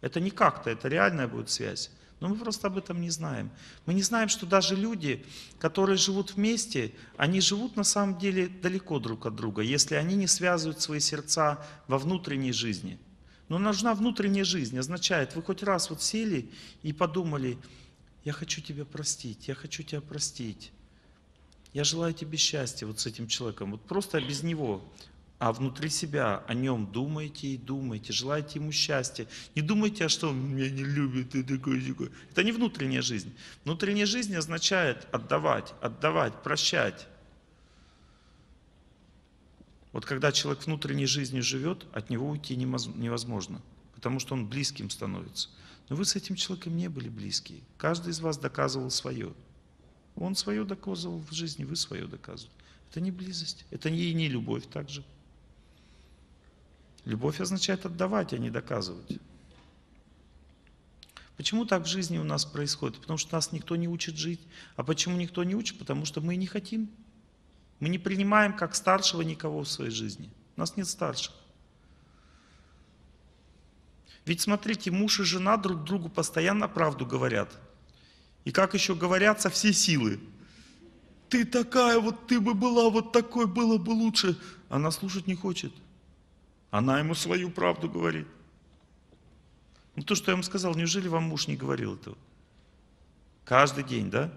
Это не как-то, это реальная будет связь. Но мы просто об этом не знаем. Мы не знаем, что даже люди, которые живут вместе, они живут на самом деле далеко друг от друга, если они не связывают свои сердца во внутренней жизни. Но нужна внутренняя жизнь, означает, вы хоть раз вот сели и подумали, я хочу тебя простить, я хочу тебя простить. Я желаю тебе счастья вот с этим человеком, вот просто без него. А внутри себя о нем думаете и думаете, желаете ему счастья. Не думайте, а что он меня не любит, ты такой такой. Это не внутренняя жизнь. Внутренняя жизнь означает отдавать, отдавать, прощать. Вот когда человек внутренней жизнью живет, от него уйти невозможно, потому что он близким становится. Но вы с этим человеком не были близкие. Каждый из вас доказывал свое. Он свое доказывал в жизни, вы свое доказывали. Это не близость, это не, не любовь также. Любовь означает отдавать, а не доказывать. Почему так в жизни у нас происходит? Потому что нас никто не учит жить. А почему никто не учит? Потому что мы не хотим. Мы не принимаем как старшего никого в своей жизни. У нас нет старших. Ведь смотрите, муж и жена друг другу постоянно правду говорят. И как еще говорят, со всей силы. Ты такая, вот ты бы была вот такой, было бы лучше. Она слушать не хочет. Она ему свою правду говорит. Ну то, что я вам сказал, неужели вам муж не говорил этого? Каждый день, да?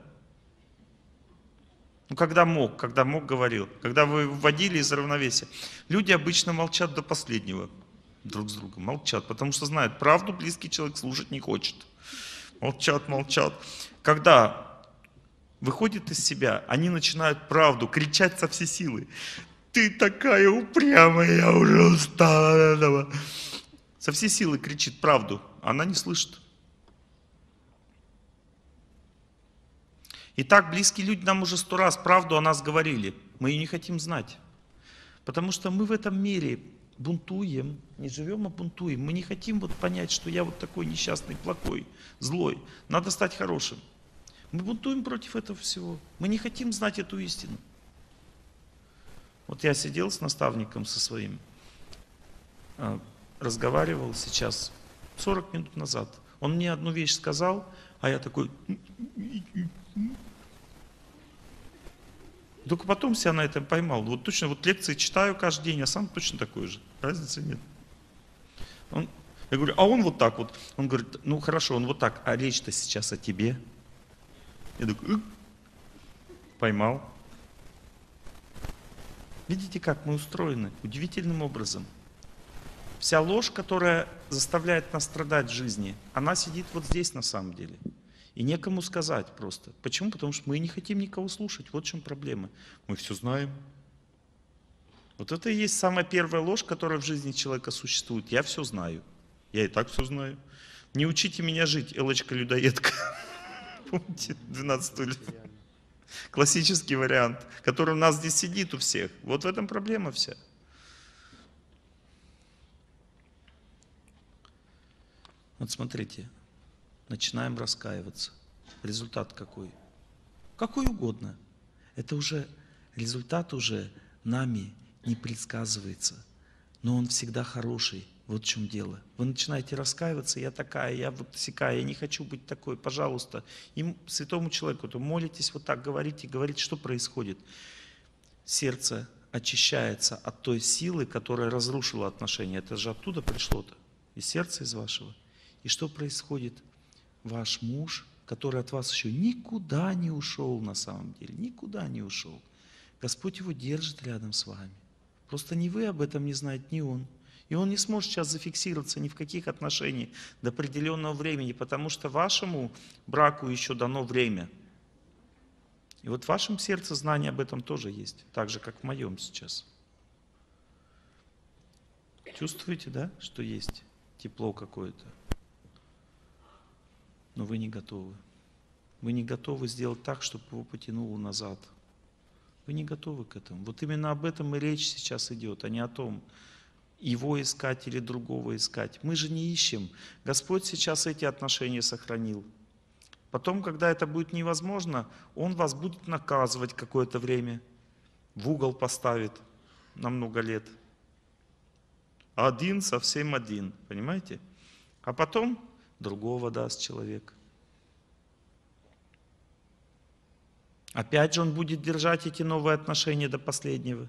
Ну когда мог, когда мог, говорил. Когда вы вводили из равновесия. Люди обычно молчат до последнего друг с другом. Молчат, потому что знают, правду близкий человек слушать не хочет. Молчат, молчат. Когда выходит из себя, они начинают правду кричать со всей силы. Ты такая упрямая, я уже устала от этого. Со всей силы кричит правду, а она не слышит. И так близкие люди нам уже сто раз правду о нас говорили. Мы ее не хотим знать. Потому что мы в этом мире бунтуем, не живем, а бунтуем. Мы не хотим вот понять, что я вот такой несчастный, плохой, злой. Надо стать хорошим. Мы бунтуем против этого всего. Мы не хотим знать эту истину. Вот я сидел с наставником со своим, а, разговаривал сейчас 40 минут назад. Он мне одну вещь сказал, а я такой... Только потом себя на этом поймал. Вот точно, вот лекции читаю каждый день, а сам точно такой же. Разницы нет. Он, я говорю, а он вот так вот. Он говорит, ну хорошо, он вот так, а речь-то сейчас о тебе. Я такой, «Ы». поймал. Видите, как мы устроены? Удивительным образом. Вся ложь, которая заставляет нас страдать в жизни, она сидит вот здесь на самом деле. И некому сказать просто. Почему? Потому что мы не хотим никого слушать. Вот в чем проблема. Мы все знаем. Вот это и есть самая первая ложь, которая в жизни человека существует. Я все знаю. Я и так все знаю. Не учите меня жить, Элочка-людоедка. Помните, 12 [laughs] Классический вариант, который у нас здесь сидит у всех. Вот в этом проблема вся. Вот смотрите, начинаем раскаиваться. Результат какой? Какой угодно. Это уже, результат уже нами не предсказывается. Но он всегда хороший. Вот в чем дело. Вы начинаете раскаиваться, я такая, я вот такая, я не хочу быть такой, пожалуйста. И святому человеку, то молитесь вот так, говорите, говорите, что происходит. Сердце очищается от той силы, которая разрушила отношения. Это же оттуда пришло-то, из сердца из вашего. И что происходит? Ваш муж, который от вас еще никуда не ушел на самом деле, никуда не ушел. Господь его держит рядом с вами. Просто ни вы об этом не знаете, ни он. И он не сможет сейчас зафиксироваться ни в каких отношениях до определенного времени, потому что вашему браку еще дано время. И вот в вашем сердце знание об этом тоже есть, так же, как в моем сейчас. Чувствуете, да, что есть тепло какое-то? Но вы не готовы. Вы не готовы сделать так, чтобы его потянуло назад. Вы не готовы к этому. Вот именно об этом и речь сейчас идет, а не о том, его искать или другого искать. Мы же не ищем. Господь сейчас эти отношения сохранил. Потом, когда это будет невозможно, Он вас будет наказывать какое-то время, в угол поставит на много лет. Один совсем один, понимаете? А потом другого даст человек. Опять же он будет держать эти новые отношения до последнего.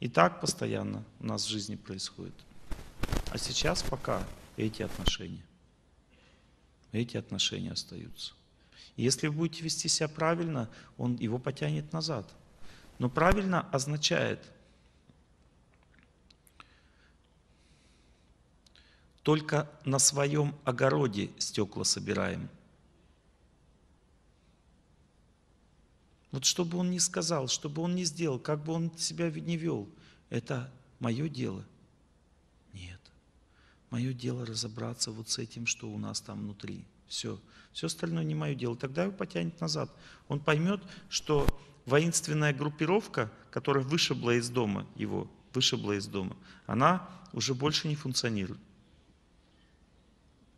И так постоянно у нас в жизни происходит. А сейчас пока эти отношения. Эти отношения остаются. И если вы будете вести себя правильно, он его потянет назад. Но правильно означает только на своем огороде стекла собираем. Вот что бы он ни сказал, что бы он ни сделал, как бы он себя не вел, это мое дело. Нет. Мое дело разобраться вот с этим, что у нас там внутри. Все. Все остальное не мое дело. Тогда его потянет назад. Он поймет, что воинственная группировка, которая вышибла из дома его, вышибла из дома, она уже больше не функционирует.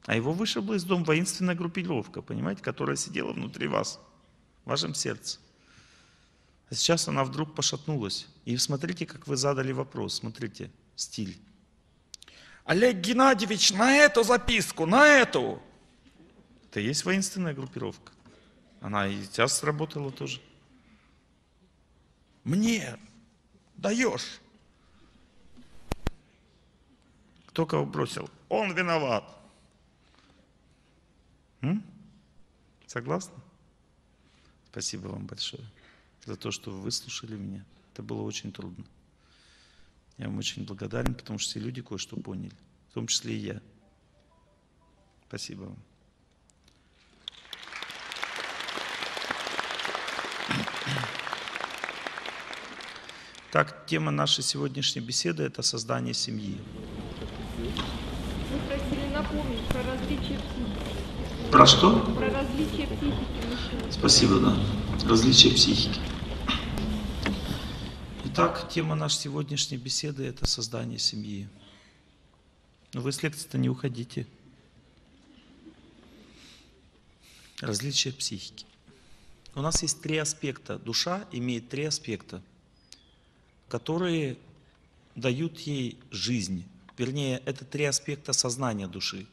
А его вышибла из дома воинственная группировка, понимаете, которая сидела внутри вас, в вашем сердце. А сейчас она вдруг пошатнулась. И смотрите, как вы задали вопрос, смотрите, стиль. Олег Геннадьевич, на эту записку, на эту. Это есть воинственная группировка. Она и сейчас сработала тоже. Мне даешь. Кто кого бросил? Он виноват. М? Согласны? Спасибо вам большое за то, что вы выслушали меня. Это было очень трудно. Я вам очень благодарен, потому что все люди кое-что поняли, в том числе и я. Спасибо вам. Так, тема нашей сегодняшней беседы – это создание семьи. Вы просили напомнить про различия психики. Про что? Про различия психики. Спасибо, да. Различия психики. Итак, тема нашей сегодняшней беседы – это создание семьи. Но вы с лекции-то не уходите. Различия психики. У нас есть три аспекта. Душа имеет три аспекта, которые дают ей жизнь. Вернее, это три аспекта сознания души.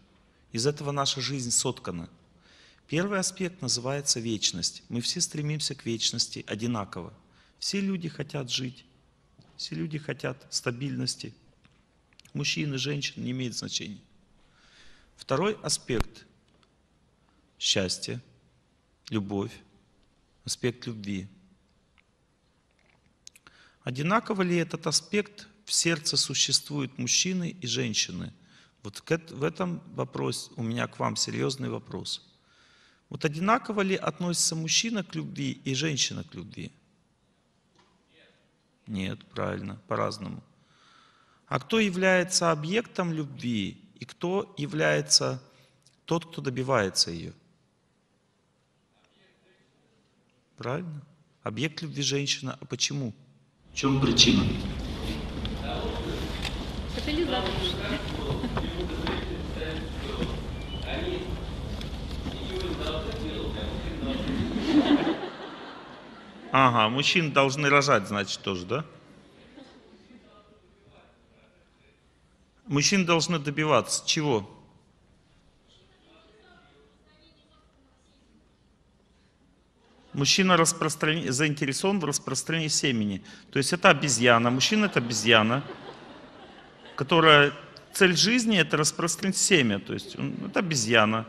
Из этого наша жизнь соткана. Первый аспект называется вечность. Мы все стремимся к вечности одинаково. Все люди хотят жить, все люди хотят стабильности. Мужчины, женщины не имеет значения. Второй аспект – счастье, любовь, аспект любви. Одинаково ли этот аспект в сердце существует мужчины и женщины? Вот в этом вопросе у меня к вам серьезный вопрос. Вот одинаково ли относится мужчина к любви и женщина к любви? Нет, правильно, по-разному. А кто является объектом любви и кто является тот, кто добивается ее? Правильно? Объект любви женщина. А почему? В чем причина? Ага, мужчины должны рожать, значит, тоже, да? Мужчины должны добиваться чего? Мужчина распростран... заинтересован в распространении семени. То есть это обезьяна. Мужчина это обезьяна, которая цель жизни это распространить семя. То есть он, это обезьяна.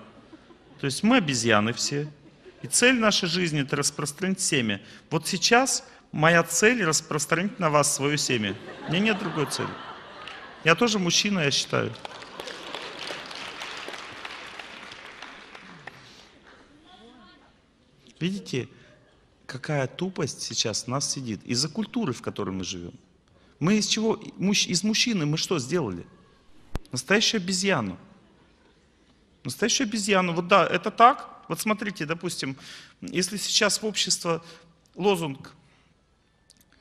То есть мы обезьяны все. И цель нашей жизни это распространить семя. Вот сейчас моя цель распространить на вас свое семя. У меня нет другой цели. Я тоже мужчина, я считаю. Видите, какая тупость сейчас в нас сидит из-за культуры, в которой мы живем. Мы из чего? Из мужчины мы что сделали? Настоящую обезьяну. Настоящую обезьяну. Вот да, это так. Вот смотрите, допустим, если сейчас в общество лозунг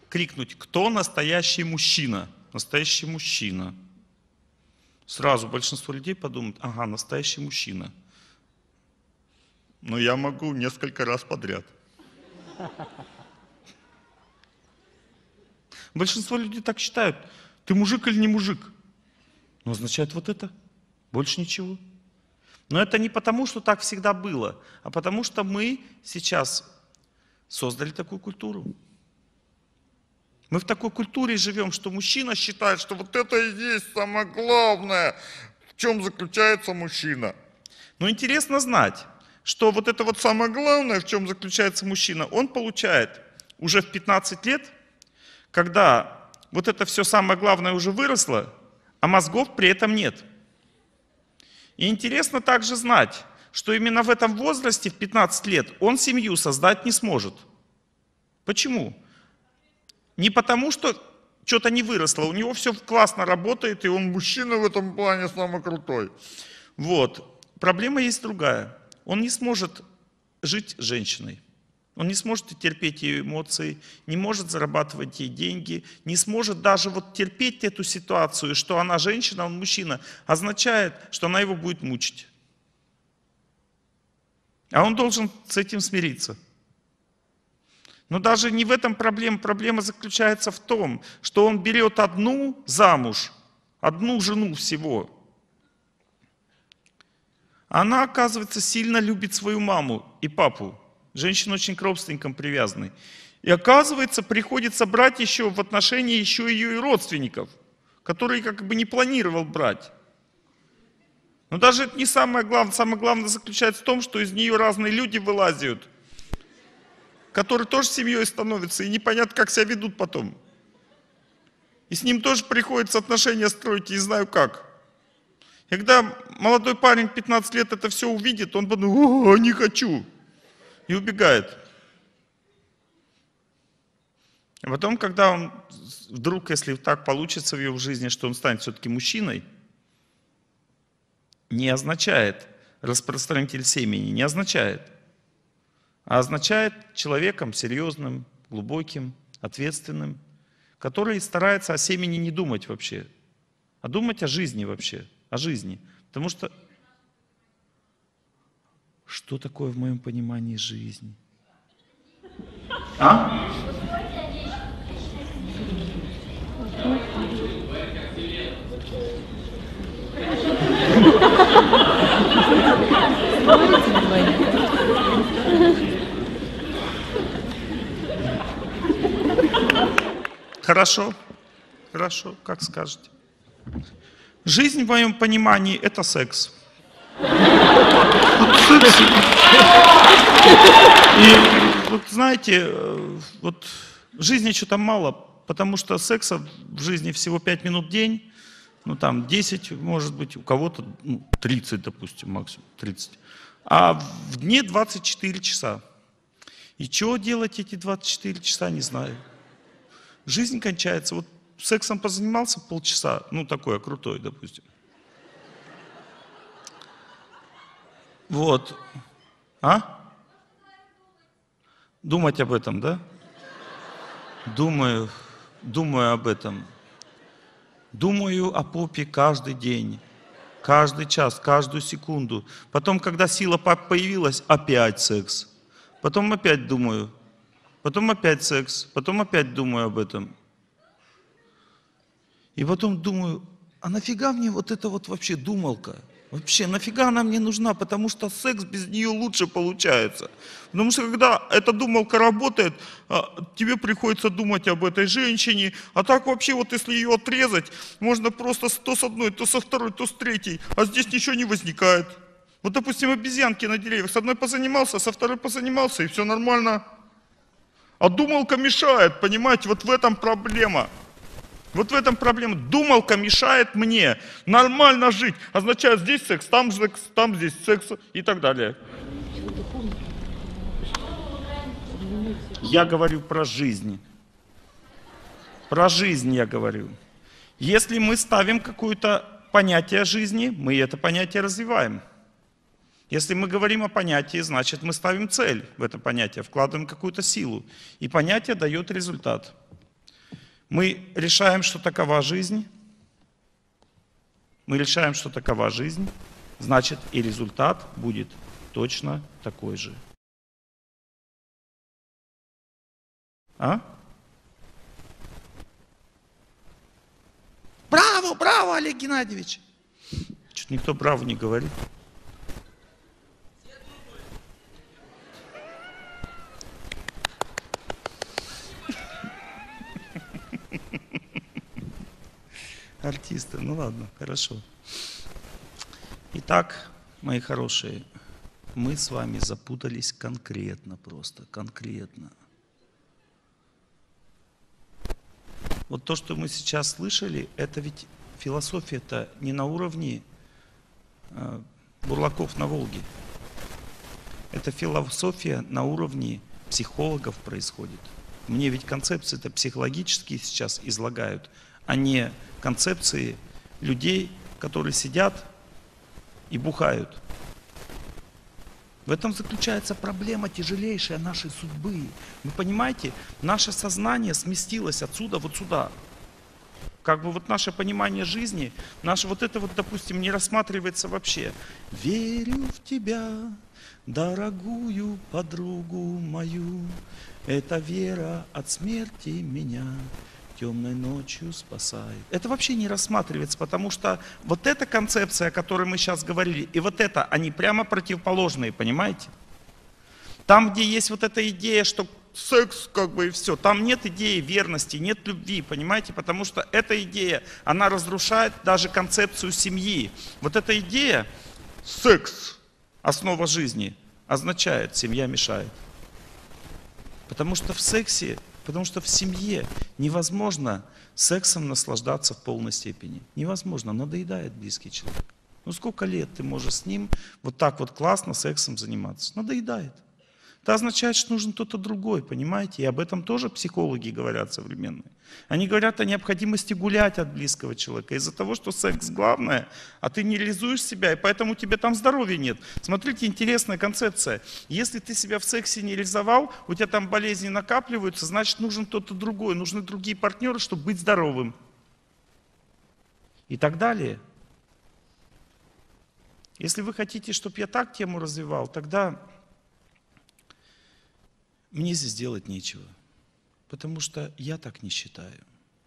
крикнуть, кто настоящий мужчина – настоящий мужчина. Сразу большинство людей подумают, ага, настоящий мужчина. Но я могу несколько раз подряд. Большинство людей так считают. Ты мужик или не мужик? Ну, означает вот это. Больше ничего. Но это не потому, что так всегда было, а потому что мы сейчас создали такую культуру. Мы в такой культуре живем, что мужчина считает, что вот это и есть самое главное, в чем заключается мужчина. Но интересно знать, что вот это вот самое главное, в чем заключается мужчина, он получает уже в 15 лет, когда вот это все самое главное уже выросло, а мозгов при этом нет. И интересно также знать, что именно в этом возрасте, в 15 лет, он семью создать не сможет. Почему? Не потому, что что-то не выросло, у него все классно работает, и он мужчина в этом плане самый крутой. Вот. Проблема есть другая. Он не сможет жить женщиной. Он не сможет терпеть ее эмоции, не может зарабатывать ей деньги, не сможет даже вот терпеть эту ситуацию, что она женщина, он мужчина, означает, что она его будет мучить. А он должен с этим смириться. Но даже не в этом проблема. Проблема заключается в том, что он берет одну замуж, одну жену всего. Она, оказывается, сильно любит свою маму и папу. Женщина очень к родственникам привязаны. И оказывается, приходится брать еще в отношении еще ее и родственников, которые как бы не планировал брать. Но даже это не самое главное. Самое главное заключается в том, что из нее разные люди вылазят, которые тоже семьей становятся, и непонятно, как себя ведут потом. И с ним тоже приходится отношения строить, и знаю как. И когда молодой парень 15 лет это все увидит, он подумает, о, не хочу, и убегает. А потом, когда он вдруг, если так получится в его жизни, что он станет все-таки мужчиной, не означает распространитель семени, не означает, а означает человеком серьезным, глубоким, ответственным, который старается о семени не думать вообще, а думать о жизни вообще, о жизни. Потому что что такое в моем понимании жизнь? А? Хорошо, хорошо, как скажете. Жизнь в моем понимании это секс. И вот знаете, э, вот жизни что-то мало, потому что секса в жизни всего 5 минут в день, ну там 10, может быть, у кого-то ну, 30, допустим, максимум 30. А в дне 24 часа. И что делать эти 24 часа, не знаю. Жизнь кончается. Вот сексом позанимался полчаса, ну такое крутой, допустим. Вот. А? Думать об этом, да? Думаю, думаю об этом. Думаю о попе каждый день, каждый час, каждую секунду. Потом, когда сила появилась, опять секс. Потом опять думаю, потом опять секс, потом опять думаю об этом. И потом думаю, а нафига мне вот это вот вообще думалка? Вообще, нафига она мне нужна? Потому что секс без нее лучше получается. Потому что когда эта думалка работает, а, тебе приходится думать об этой женщине. А так вообще, вот если ее отрезать, можно просто то с одной, то со второй, то с третьей. А здесь ничего не возникает. Вот, допустим, обезьянки на деревьях. С одной позанимался, со второй позанимался, и все нормально. А думалка мешает, понимаете, вот в этом проблема. Вот в этом проблема. Думалка мешает мне нормально жить. Означает здесь секс, там секс, там здесь секс и так далее. Я говорю про жизнь. Про жизнь я говорю. Если мы ставим какое-то понятие жизни, мы это понятие развиваем. Если мы говорим о понятии, значит мы ставим цель в это понятие, вкладываем какую-то силу. И понятие дает результат. Мы решаем, что такова жизнь. Мы решаем, что такова жизнь. Значит, и результат будет точно такой же. А? Браво, браво, Олег Геннадьевич! Чуть никто браво не говорит. Артисты, ну ладно, хорошо. Итак, мои хорошие, мы с вами запутались конкретно просто, конкретно. Вот то, что мы сейчас слышали, это ведь философия-то не на уровне э, бурлаков на Волге. Это философия на уровне психологов происходит. Мне ведь концепции-то психологические сейчас излагают, а не концепции людей, которые сидят и бухают. В этом заключается проблема тяжелейшая нашей судьбы. Вы понимаете, наше сознание сместилось отсюда вот сюда. Как бы вот наше понимание жизни, наше вот это вот, допустим, не рассматривается вообще. Верю в тебя, дорогую подругу мою, эта вера от смерти меня темной ночью спасает. Это вообще не рассматривается, потому что вот эта концепция, о которой мы сейчас говорили, и вот это, они прямо противоположные, понимаете? Там, где есть вот эта идея, что секс как бы и все, там нет идеи верности, нет любви, понимаете? Потому что эта идея, она разрушает даже концепцию семьи. Вот эта идея, секс, основа жизни, означает, семья мешает. Потому что в сексе Потому что в семье невозможно сексом наслаждаться в полной степени. Невозможно, надоедает близкий человек. Ну сколько лет ты можешь с ним вот так вот классно сексом заниматься? Надоедает. Это означает, что нужен кто-то другой, понимаете? И об этом тоже психологи говорят современные. Они говорят о необходимости гулять от близкого человека из-за того, что секс главное, а ты не реализуешь себя, и поэтому тебе там здоровья нет. Смотрите, интересная концепция. Если ты себя в сексе не реализовал, у тебя там болезни накапливаются, значит нужен кто-то другой, нужны другие партнеры, чтобы быть здоровым. И так далее. Если вы хотите, чтобы я так тему развивал, тогда мне здесь делать нечего, потому что я так не считаю.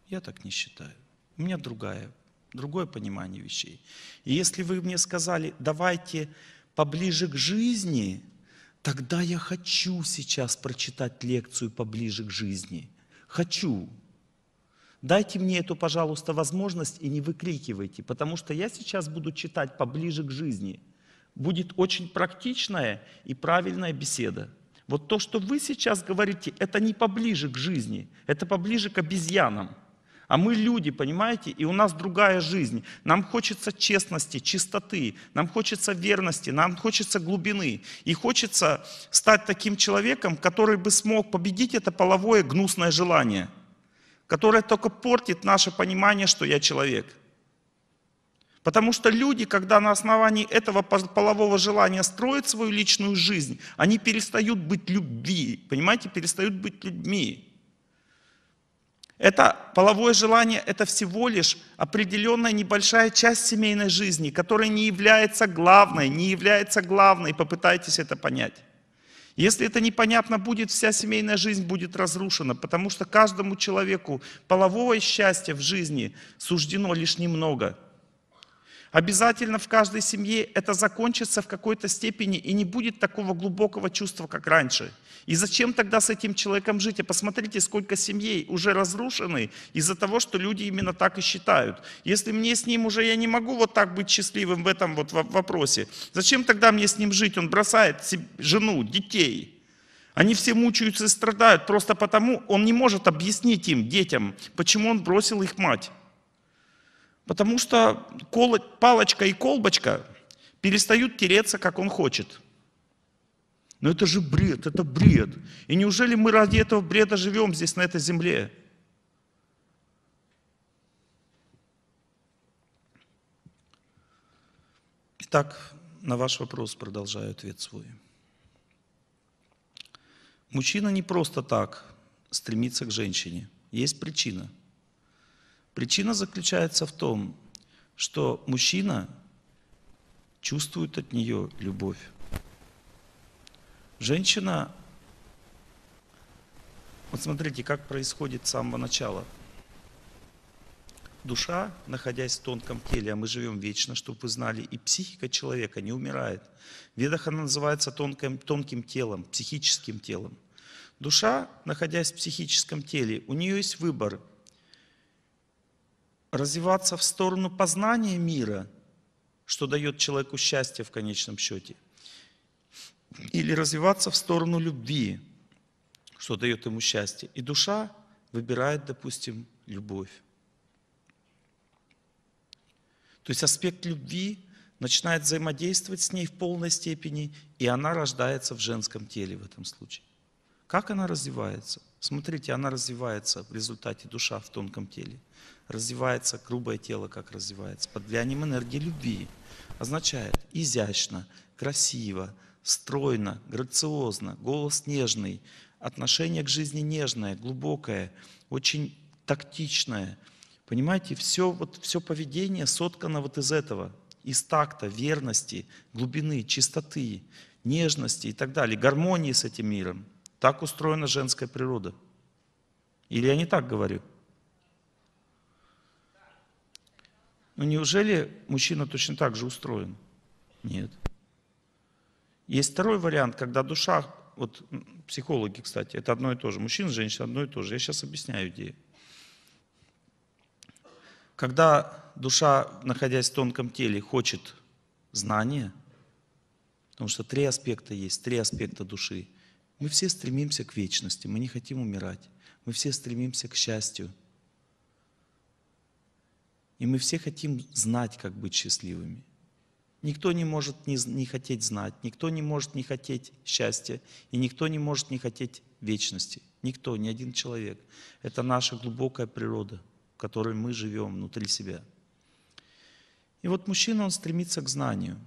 Я так не считаю. У меня другая, другое понимание вещей. И если вы мне сказали, давайте поближе к жизни, тогда я хочу сейчас прочитать лекцию поближе к жизни. Хочу. Дайте мне эту, пожалуйста, возможность и не выкрикивайте, потому что я сейчас буду читать поближе к жизни. Будет очень практичная и правильная беседа. Вот то, что вы сейчас говорите, это не поближе к жизни, это поближе к обезьянам. А мы люди, понимаете, и у нас другая жизнь. Нам хочется честности, чистоты, нам хочется верности, нам хочется глубины. И хочется стать таким человеком, который бы смог победить это половое гнусное желание, которое только портит наше понимание, что я человек. Потому что люди, когда на основании этого полового желания строят свою личную жизнь, они перестают быть любви, понимаете, перестают быть людьми. Это половое желание – это всего лишь определенная небольшая часть семейной жизни, которая не является главной, не является главной. Попытайтесь это понять. Если это непонятно будет, вся семейная жизнь будет разрушена, потому что каждому человеку полового счастья в жизни суждено лишь немного – Обязательно в каждой семье это закончится в какой-то степени и не будет такого глубокого чувства, как раньше. И зачем тогда с этим человеком жить? А посмотрите, сколько семей уже разрушены из-за того, что люди именно так и считают. Если мне с ним уже, я не могу вот так быть счастливым в этом вот вопросе, зачем тогда мне с ним жить? Он бросает жену, детей. Они все мучаются и страдают просто потому, он не может объяснить им, детям, почему он бросил их мать. Потому что палочка и колбочка перестают тереться, как он хочет. Но это же бред, это бред. И неужели мы ради этого бреда живем здесь, на этой земле? Итак, на ваш вопрос продолжаю ответ свой. Мужчина не просто так стремится к женщине. Есть причина – Причина заключается в том, что мужчина чувствует от нее любовь. Женщина, вот смотрите, как происходит с самого начала. Душа, находясь в тонком теле, а мы живем вечно, чтобы вы знали, и психика человека не умирает. В ведах она называется тонким, тонким телом, психическим телом. Душа, находясь в психическом теле, у нее есть выбор развиваться в сторону познания мира, что дает человеку счастье в конечном счете, или развиваться в сторону любви, что дает ему счастье. И душа выбирает, допустим, любовь. То есть аспект любви начинает взаимодействовать с ней в полной степени, и она рождается в женском теле в этом случае. Как она развивается? Смотрите, она развивается в результате душа в тонком теле. Развивается грубое тело, как развивается, под влиянием энергии любви. Означает изящно, красиво, стройно, грациозно, голос нежный, отношение к жизни нежное, глубокое, очень тактичное. Понимаете, все, вот, все поведение соткано вот из этого, из такта, верности, глубины, чистоты, нежности и так далее, гармонии с этим миром. Так устроена женская природа. Или я не так говорю? Ну неужели мужчина точно так же устроен? Нет. Есть второй вариант, когда душа, вот психологи, кстати, это одно и то же. Мужчина, женщина, одно и то же. Я сейчас объясняю идею. Когда душа, находясь в тонком теле, хочет знания, потому что три аспекта есть, три аспекта души. Мы все стремимся к вечности, мы не хотим умирать. Мы все стремимся к счастью. И мы все хотим знать, как быть счастливыми. Никто не может не, не хотеть знать, никто не может не хотеть счастья, и никто не может не хотеть вечности. Никто, ни один человек. Это наша глубокая природа, в которой мы живем внутри себя. И вот мужчина, он стремится к знанию.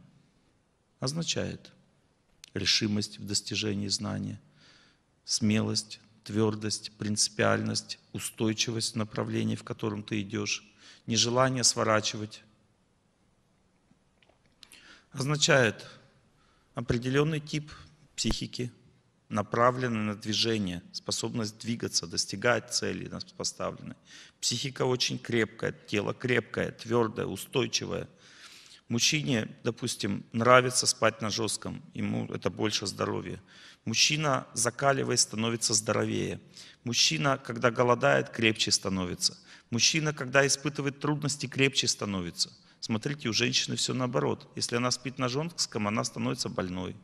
Означает решимость в достижении знания, смелость, твердость, принципиальность, устойчивость в направлении, в котором ты идешь, нежелание сворачивать. Означает определенный тип психики, направленный на движение, способность двигаться, достигать цели поставленной. Психика очень крепкая, тело крепкое, твердое, устойчивое. Мужчине, допустим, нравится спать на жестком, ему это больше здоровья. Мужчина, закаливаясь, становится здоровее. Мужчина, когда голодает, крепче становится. Мужчина, когда испытывает трудности, крепче становится. Смотрите, у женщины все наоборот. Если она спит на жестком, она становится больной.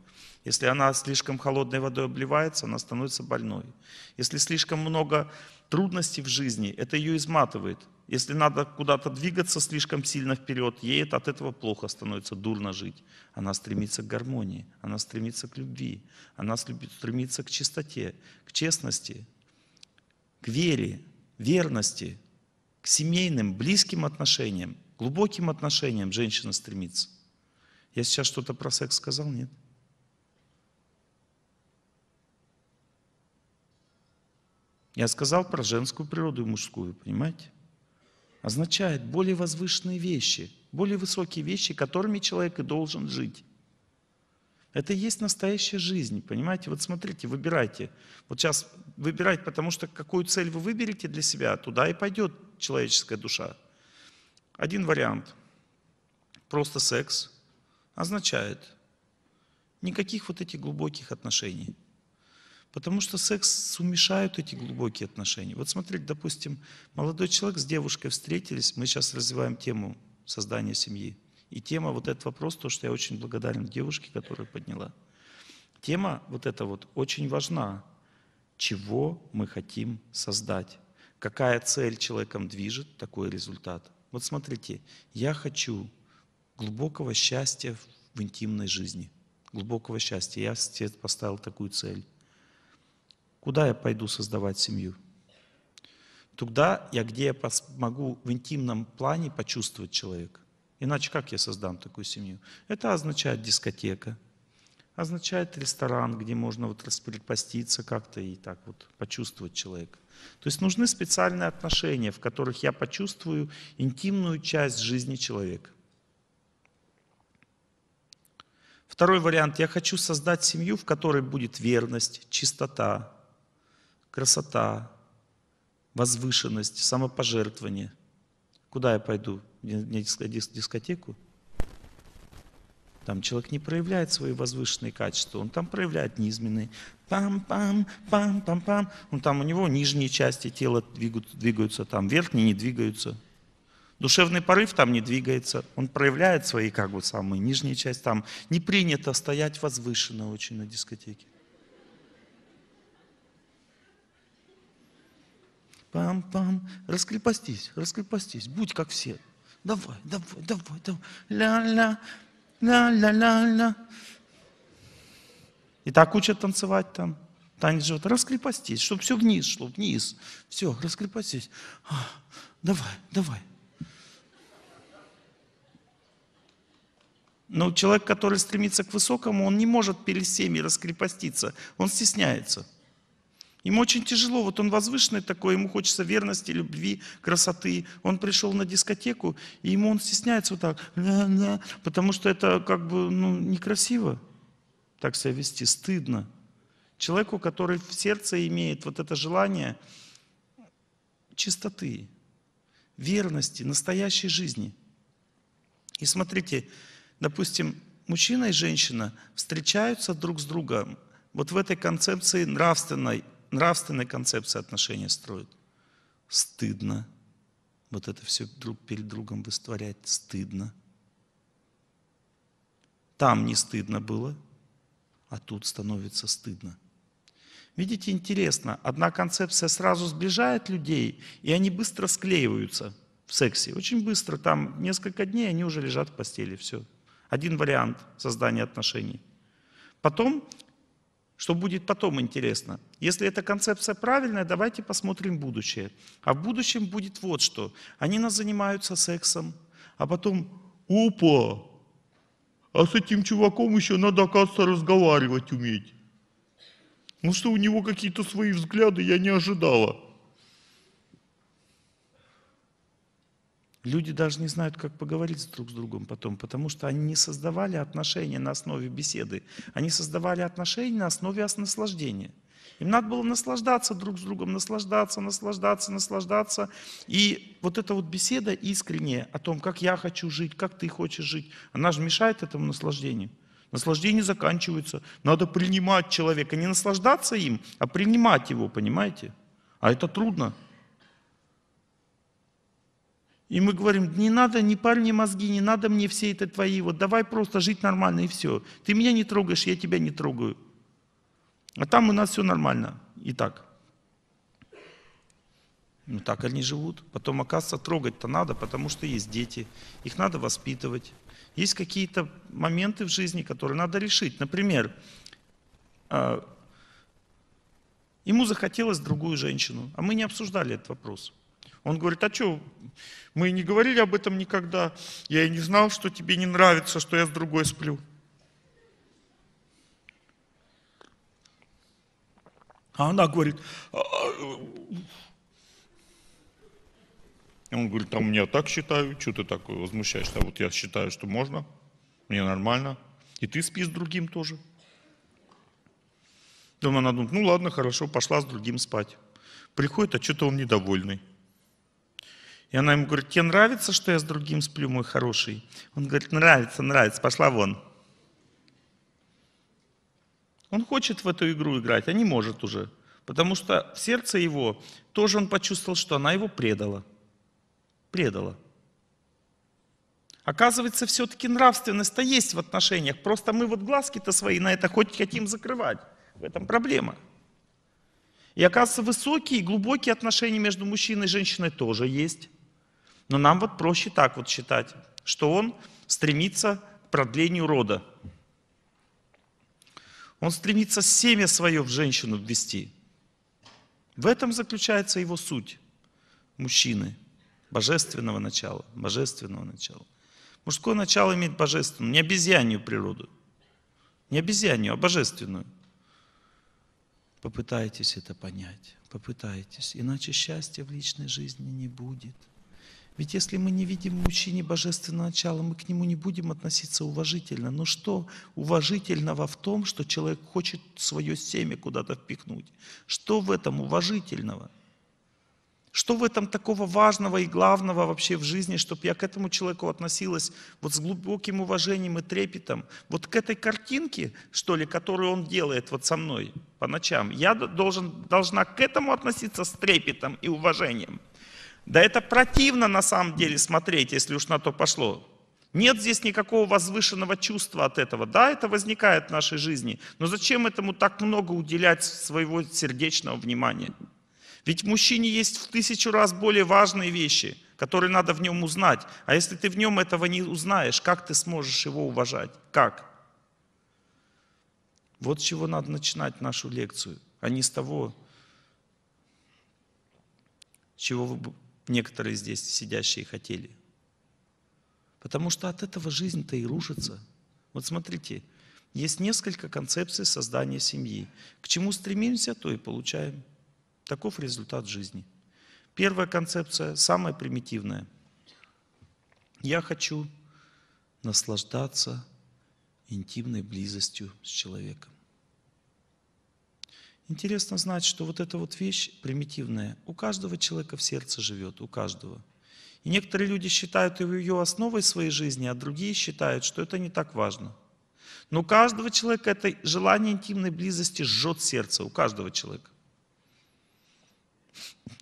Если она слишком холодной водой обливается, она становится больной. Если слишком много трудностей в жизни, это ее изматывает. Если надо куда-то двигаться слишком сильно вперед, ей от этого плохо становится, дурно жить. Она стремится к гармонии, она стремится к любви, она стремится к чистоте, к честности, к вере, верности, к семейным, близким отношениям, глубоким отношениям женщина стремится. Я сейчас что-то про секс сказал, нет? Я сказал про женскую природу и мужскую, понимаете? Означает более возвышенные вещи, более высокие вещи, которыми человек и должен жить. Это и есть настоящая жизнь, понимаете? Вот смотрите, выбирайте. Вот сейчас выбирать, потому что какую цель вы выберете для себя, туда и пойдет человеческая душа. Один вариант. Просто секс означает никаких вот этих глубоких отношений. Потому что секс сумешают эти глубокие отношения. Вот смотрите, допустим, молодой человек с девушкой встретились, мы сейчас развиваем тему создания семьи. И тема, вот этот вопрос, то, что я очень благодарен девушке, которая подняла. Тема вот эта вот очень важна. Чего мы хотим создать? Какая цель человеком движет, такой результат. Вот смотрите, я хочу глубокого счастья в интимной жизни. Глубокого счастья. Я себе поставил такую цель. Куда я пойду создавать семью? Туда, я, где я могу в интимном плане почувствовать человека. Иначе как я создам такую семью? Это означает дискотека, означает ресторан, где можно вот распредпоститься как-то и так вот почувствовать человека. То есть нужны специальные отношения, в которых я почувствую интимную часть жизни человека. Второй вариант. Я хочу создать семью, в которой будет верность, чистота, красота, возвышенность, самопожертвование. Куда я пойду? На диско- дис- дискотеку? Там человек не проявляет свои возвышенные качества, он там проявляет низменные. Пам-пам, пам-пам-пам. Он там у него нижние части тела двигают- двигаются, там верхние не двигаются. Душевный порыв там не двигается, он проявляет свои как бы самые нижние части. Там не принято стоять возвышенно очень на дискотеке. Пам-пам, раскрепостись, раскрепостись, будь как все. Давай, давай, давай, давай. Ля-ля, ля-ля-ля-ля. И так учат танцевать там. Танец живота. Раскрепостись, чтобы все вниз шло, вниз. Все, раскрепостись. А, Давай, давай. Но человек, который стремится к высокому, он не может перед всеми раскрепоститься. Он стесняется. Ему очень тяжело, вот он возвышенный такой, ему хочется верности, любви, красоты. Он пришел на дискотеку, и ему он стесняется вот так, потому что это как бы ну, некрасиво так себя вести, стыдно. Человеку, который в сердце имеет вот это желание чистоты, верности, настоящей жизни. И смотрите, допустим, мужчина и женщина встречаются друг с другом вот в этой концепции нравственной, нравственной концепции отношения строят. Стыдно. Вот это все друг перед другом выстворять стыдно. Там не стыдно было, а тут становится стыдно. Видите, интересно, одна концепция сразу сближает людей, и они быстро склеиваются в сексе. Очень быстро, там несколько дней они уже лежат в постели, все. Один вариант создания отношений. Потом, что будет потом интересно, если эта концепция правильная, давайте посмотрим будущее. А в будущем будет вот что. Они нас занимаются сексом, а потом, опа, а с этим чуваком еще надо, оказывается, разговаривать уметь. Ну что у него какие-то свои взгляды, я не ожидала. Люди даже не знают, как поговорить друг с другом потом, потому что они не создавали отношения на основе беседы. Они создавали отношения на основе ос- наслаждения. Им надо было наслаждаться друг с другом, наслаждаться, наслаждаться, наслаждаться. И вот эта вот беседа искренняя о том, как я хочу жить, как ты хочешь жить, она же мешает этому наслаждению. Наслаждение заканчивается. Надо принимать человека, не наслаждаться им, а принимать его, понимаете? А это трудно. И мы говорим, не надо, не парь мне мозги, не надо мне все это твои, вот давай просто жить нормально и все. Ты меня не трогаешь, я тебя не трогаю. А там у нас все нормально. И так. Ну так они живут. Потом, оказывается, трогать-то надо, потому что есть дети. Их надо воспитывать. Есть какие-то моменты в жизни, которые надо решить. Например, а, ему захотелось другую женщину, а мы не обсуждали этот вопрос. Он говорит, а что, мы не говорили об этом никогда. Я и не знал, что тебе не нравится, что я с другой сплю. А она говорит, «А, а, и он говорит, там я так считаю, что ты так возмущаешься? А вот я считаю, что можно, мне нормально. И ты спи с другим тоже. Дома она думает, ну ладно, хорошо, пошла с другим спать. Приходит, а что-то он недовольный. И она ему говорит, тебе нравится, что я с другим сплю, мой хороший? Он говорит, нравится, нравится, пошла вон. Он хочет в эту игру играть, а не может уже. Потому что в сердце его тоже он почувствовал, что она его предала. Предала. Оказывается, все-таки нравственность-то есть в отношениях. Просто мы вот глазки-то свои на это хоть хотим закрывать. В этом проблема. И оказывается, высокие, глубокие отношения между мужчиной и женщиной тоже есть. Но нам вот проще так вот считать, что он стремится к продлению рода. Он стремится семя свое в женщину ввести. В этом заключается его суть мужчины, божественного начала, божественного начала. Мужское начало имеет божественную, не обезьянью природу. Не обезьянью, а божественную. Попытайтесь это понять, попытайтесь, иначе счастья в личной жизни не будет. Ведь если мы не видим в мужчине божественного начала, мы к нему не будем относиться уважительно. Но что уважительного в том, что человек хочет свое семя куда-то впихнуть? Что в этом уважительного? Что в этом такого важного и главного вообще в жизни, чтобы я к этому человеку относилась вот с глубоким уважением и трепетом? Вот к этой картинке, что ли, которую он делает вот со мной по ночам, я должен, должна к этому относиться с трепетом и уважением. Да это противно на самом деле смотреть, если уж на то пошло. Нет здесь никакого возвышенного чувства от этого. Да, это возникает в нашей жизни, но зачем этому так много уделять своего сердечного внимания? Ведь мужчине есть в тысячу раз более важные вещи, которые надо в нем узнать. А если ты в нем этого не узнаешь, как ты сможешь его уважать? Как? Вот с чего надо начинать нашу лекцию, а не с того, чего вы, некоторые здесь сидящие хотели. Потому что от этого жизнь-то и рушится. Вот смотрите, есть несколько концепций создания семьи. К чему стремимся, то и получаем. Таков результат жизни. Первая концепция, самая примитивная. Я хочу наслаждаться интимной близостью с человеком. Интересно знать, что вот эта вот вещь примитивная у каждого человека в сердце живет, у каждого. И некоторые люди считают ее основой своей жизни, а другие считают, что это не так важно. Но у каждого человека это желание интимной близости жжет сердце, у каждого человека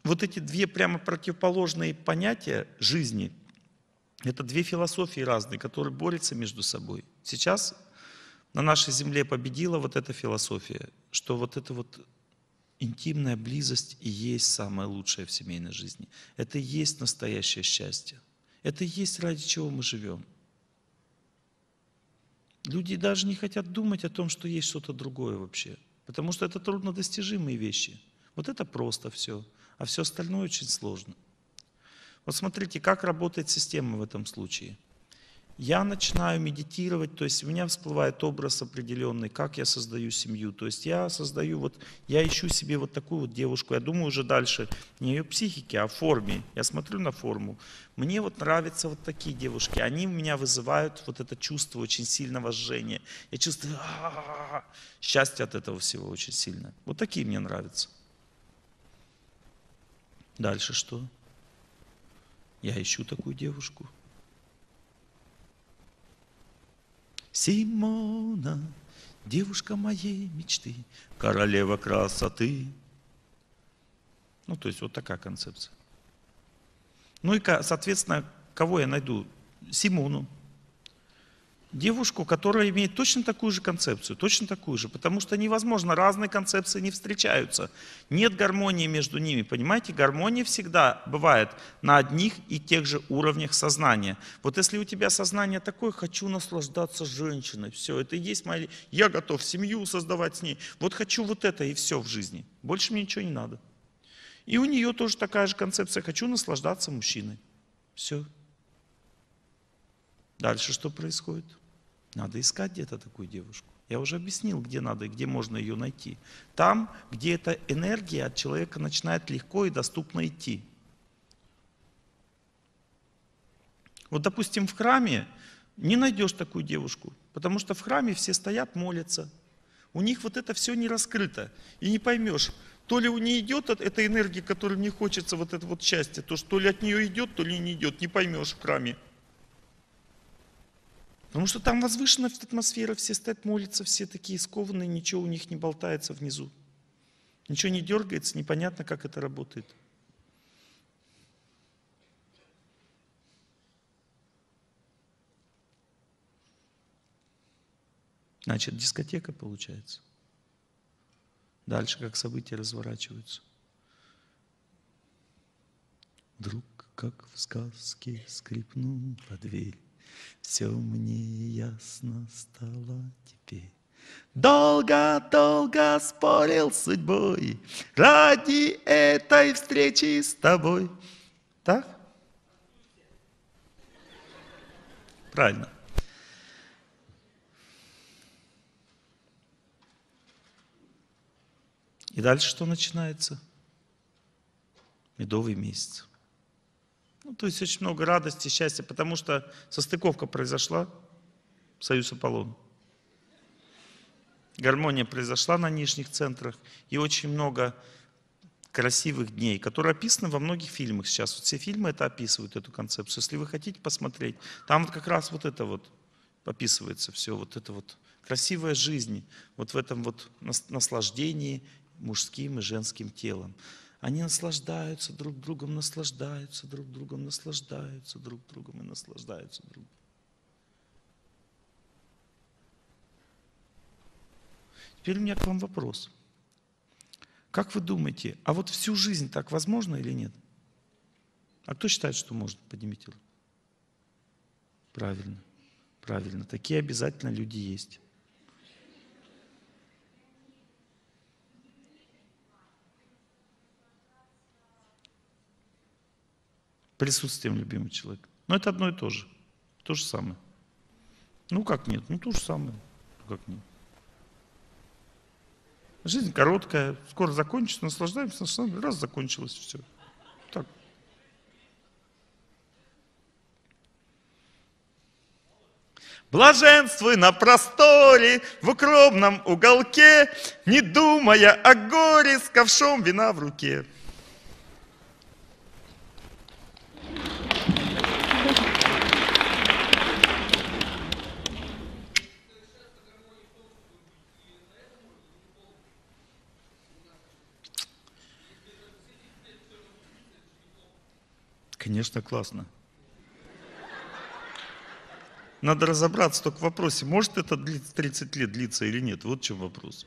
вот эти две прямо противоположные понятия жизни, это две философии разные, которые борются между собой. Сейчас на нашей земле победила вот эта философия, что вот эта вот интимная близость и есть самое лучшее в семейной жизни. Это и есть настоящее счастье. Это и есть ради чего мы живем. Люди даже не хотят думать о том, что есть что-то другое вообще. Потому что это труднодостижимые вещи. Вот это просто все а все остальное очень сложно. Вот смотрите, как работает система в этом случае. Я начинаю медитировать, то есть у меня всплывает образ определенный, как я создаю семью. То есть я создаю, вот, я ищу себе вот такую вот девушку, я думаю уже дальше не ее психике, а форме. Я смотрю на форму. Мне вот нравятся вот такие девушки, они у меня вызывают вот это чувство очень сильного жжения. Я чувствую счастье от этого всего очень сильно. Вот такие мне нравятся. Дальше что? Я ищу такую девушку. Симона, девушка моей мечты, королева красоты. Ну, то есть вот такая концепция. Ну и, соответственно, кого я найду? Симону девушку, которая имеет точно такую же концепцию, точно такую же, потому что невозможно, разные концепции не встречаются. Нет гармонии между ними, понимаете? Гармония всегда бывает на одних и тех же уровнях сознания. Вот если у тебя сознание такое, хочу наслаждаться женщиной, все, это и есть моя... Я готов семью создавать с ней, вот хочу вот это и все в жизни. Больше мне ничего не надо. И у нее тоже такая же концепция, хочу наслаждаться мужчиной. Все. Дальше что происходит? Надо искать где-то такую девушку. Я уже объяснил, где надо и где можно ее найти. Там, где эта энергия от человека начинает легко и доступно идти. Вот, допустим, в храме не найдешь такую девушку, потому что в храме все стоят, молятся. У них вот это все не раскрыто. И не поймешь, то ли у нее идет эта энергия, которой мне хочется, вот это вот счастье, то, что ли от нее идет, то ли не идет, не поймешь в храме. Потому что там возвышенная атмосфера, все стоят, молятся, все такие скованные, ничего у них не болтается внизу. Ничего не дергается, непонятно, как это работает. Значит, дискотека получается. Дальше как события разворачиваются. Вдруг, как в сказке, скрипнула дверь. Все мне ясно стало теперь. Долго-долго спорил с судьбой ради этой встречи с тобой. Так? Правильно. И дальше что начинается? Медовый месяц. Ну, то есть очень много радости, счастья, потому что состыковка произошла, Союз Аполлон. Гармония произошла на нижних центрах, и очень много красивых дней, которые описаны во многих фильмах сейчас. Вот все фильмы это описывают, эту концепцию. Если вы хотите посмотреть, там вот как раз вот это вот описывается все, вот это вот красивая жизнь, вот в этом вот нас- наслаждении мужским и женским телом. Они наслаждаются друг другом, наслаждаются друг другом, наслаждаются друг другом и наслаждаются друг другом. Теперь у меня к вам вопрос. Как вы думаете, а вот всю жизнь так возможно или нет? А кто считает, что может? Поднимите руку. Правильно, правильно. Такие обязательно люди есть. Присутствием любимого человека. Но это одно и то же. То же самое. Ну как нет? Ну то же самое. Ну как нет? Жизнь короткая, скоро закончится, наслаждаемся, наслаждаемся, раз закончилось все. Так. Блаженствуй на просторе, в укромном уголке, не думая о горе, с ковшом вина в руке. Конечно, классно. Надо разобраться только в вопросе, может это длиться 30 лет длиться или нет. Вот в чем вопрос.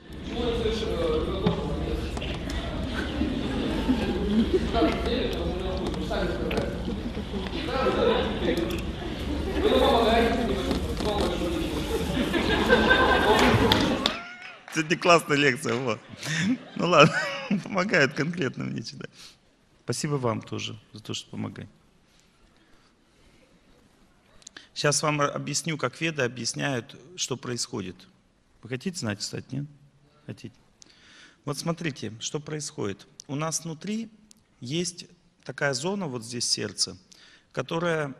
Сегодня классная лекция. Вот. Ну ладно, [laughs] помогает конкретно мне читать. Спасибо вам тоже за то, что помогаете. Сейчас вам объясню, как веды объясняют, что происходит. Вы хотите знать, кстати, нет? Хотите? Вот смотрите, что происходит. У нас внутри есть такая зона, вот здесь сердце, которая,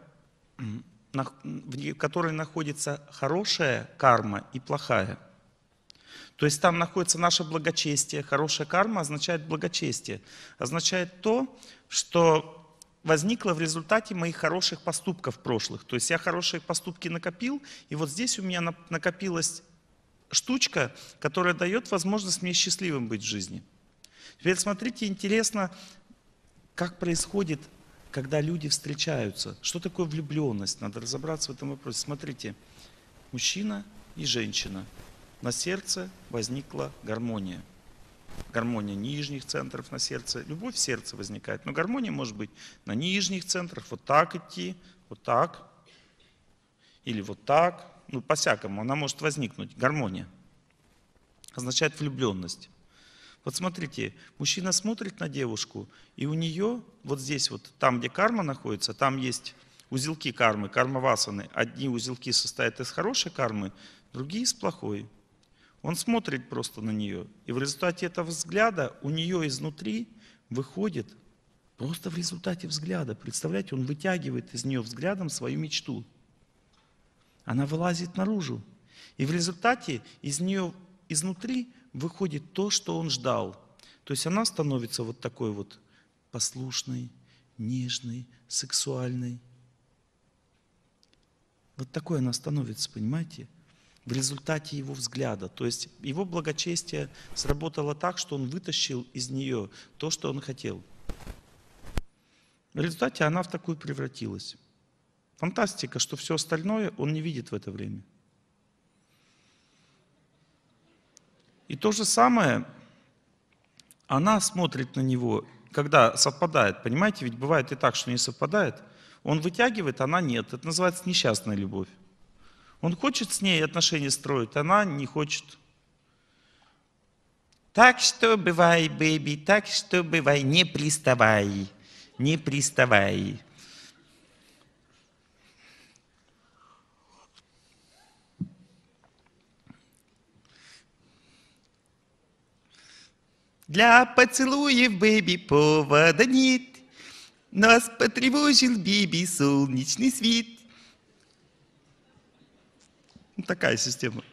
в которой находится хорошая карма и плохая. То есть там находится наше благочестие. Хорошая карма означает благочестие. Означает то, что возникло в результате моих хороших поступков прошлых. То есть я хорошие поступки накопил, и вот здесь у меня на- накопилась штучка, которая дает возможность мне счастливым быть в жизни. Теперь смотрите, интересно, как происходит, когда люди встречаются. Что такое влюбленность? Надо разобраться в этом вопросе. Смотрите, мужчина и женщина. На сердце возникла гармония. Гармония нижних центров на сердце. Любовь в сердце возникает. Но гармония может быть на нижних центрах. Вот так идти, вот так. Или вот так. Ну, по-всякому. Она может возникнуть. Гармония. Означает влюбленность. Вот смотрите, мужчина смотрит на девушку, и у нее, вот здесь вот, там, где карма находится, там есть узелки кармы, карма васаны. Одни узелки состоят из хорошей кармы, другие из плохой. Он смотрит просто на нее, и в результате этого взгляда у нее изнутри выходит, просто в результате взгляда, представляете, он вытягивает из нее взглядом свою мечту. Она вылазит наружу. И в результате из нее изнутри выходит то, что он ждал. То есть она становится вот такой вот послушной, нежной, сексуальной. Вот такой она становится, понимаете? В результате его взгляда. То есть его благочестие сработало так, что он вытащил из нее то, что он хотел. В результате она в такую превратилась. Фантастика, что все остальное он не видит в это время. И то же самое, она смотрит на него, когда совпадает, понимаете, ведь бывает и так, что не совпадает. Он вытягивает, она нет. Это называется несчастная любовь. Он хочет с ней отношения строить, она не хочет. Так что бывай, бэби, так что бывай, не приставай, не приставай. Для поцелуев, бэби, повода нет. Нас потревожил, бэби, солнечный свет. [laughs] Такая система.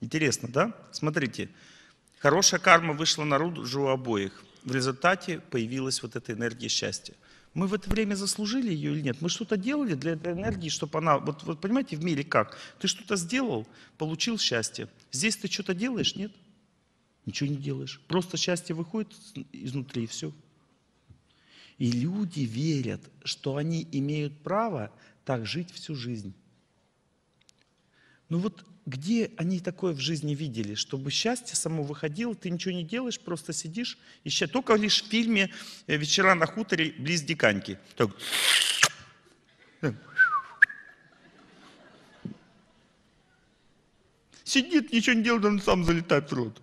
Интересно, да? Смотрите, хорошая карма вышла наружу у обоих. В результате появилась вот эта энергия счастья. Мы в это время заслужили ее или нет? Мы что-то делали для этой энергии, чтобы она... Вот, вот понимаете, в мире как? Ты что-то сделал, получил счастье. Здесь ты что-то делаешь, нет? Ничего не делаешь. Просто счастье выходит изнутри и все. И люди верят, что они имеют право так жить всю жизнь. Ну вот где они такое в жизни видели, чтобы счастье само выходило, ты ничего не делаешь, просто сидишь, ища. Только лишь в фильме э, «Вечера на хуторе» близ Диканьки. Так. Сидит, ничего не делает, он сам залетает в рот.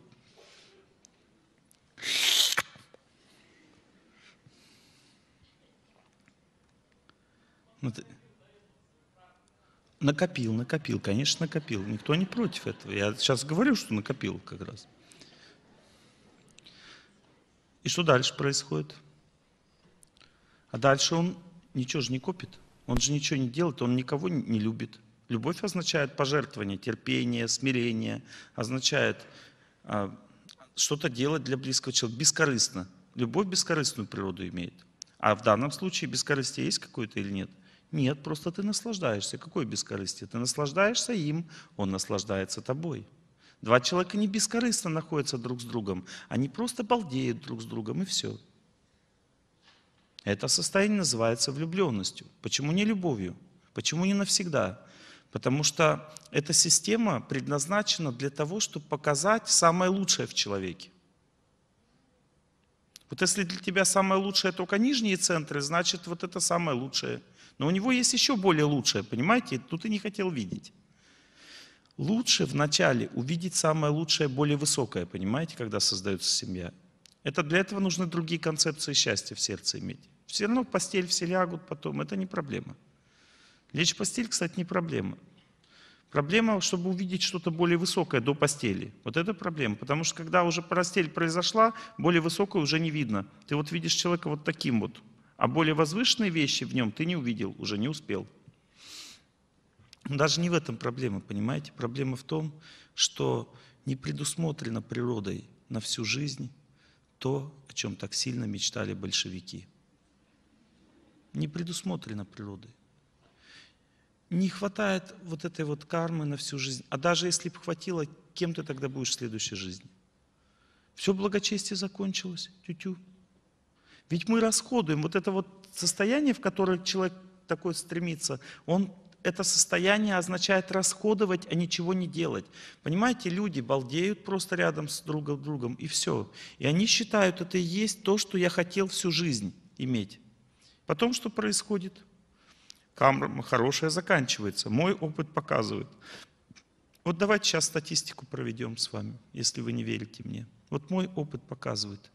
Ну, Накопил, накопил, конечно, накопил. Никто не против этого. Я сейчас говорю, что накопил как раз. И что дальше происходит? А дальше он ничего же не копит. Он же ничего не делает, он никого не любит. Любовь означает пожертвование, терпение, смирение, означает а, что-то делать для близкого человека бескорыстно. Любовь бескорыстную природу имеет. А в данном случае бескорыстие есть какое-то или нет? Нет, просто ты наслаждаешься. Какое бескорыстие? Ты наслаждаешься им, он наслаждается тобой. Два человека не бескорыстно находятся друг с другом, они просто балдеют друг с другом, и все. Это состояние называется влюбленностью. Почему не любовью? Почему не навсегда? Потому что эта система предназначена для того, чтобы показать самое лучшее в человеке. Вот если для тебя самое лучшее только нижние центры, значит вот это самое лучшее. Но у него есть еще более лучшее, понимаете? Тут и не хотел видеть. Лучше вначале увидеть самое лучшее, более высокое, понимаете, когда создается семья. Это для этого нужны другие концепции счастья в сердце иметь. Все равно в постель все лягут потом, это не проблема. Лечь в постель, кстати, не проблема. Проблема, чтобы увидеть что-то более высокое до постели. Вот это проблема. Потому что когда уже постель произошла, более высокое уже не видно. Ты вот видишь человека вот таким вот. А более возвышенные вещи в нем ты не увидел, уже не успел. Даже не в этом проблема, понимаете? Проблема в том, что не предусмотрено природой на всю жизнь то, о чем так сильно мечтали большевики. Не предусмотрено природой. Не хватает вот этой вот кармы на всю жизнь. А даже если бы хватило, кем ты тогда будешь в следующей жизни? Все благочестие закончилось. Тю-тю. Ведь мы расходуем вот это вот состояние, в которое человек такой стремится, он это состояние означает расходовать, а ничего не делать. Понимаете, люди балдеют просто рядом с друг другом, и все. И они считают, это и есть то, что я хотел всю жизнь иметь. Потом что происходит? Хорошая заканчивается. Мой опыт показывает. Вот давайте сейчас статистику проведем с вами, если вы не верите мне. Вот мой опыт показывает.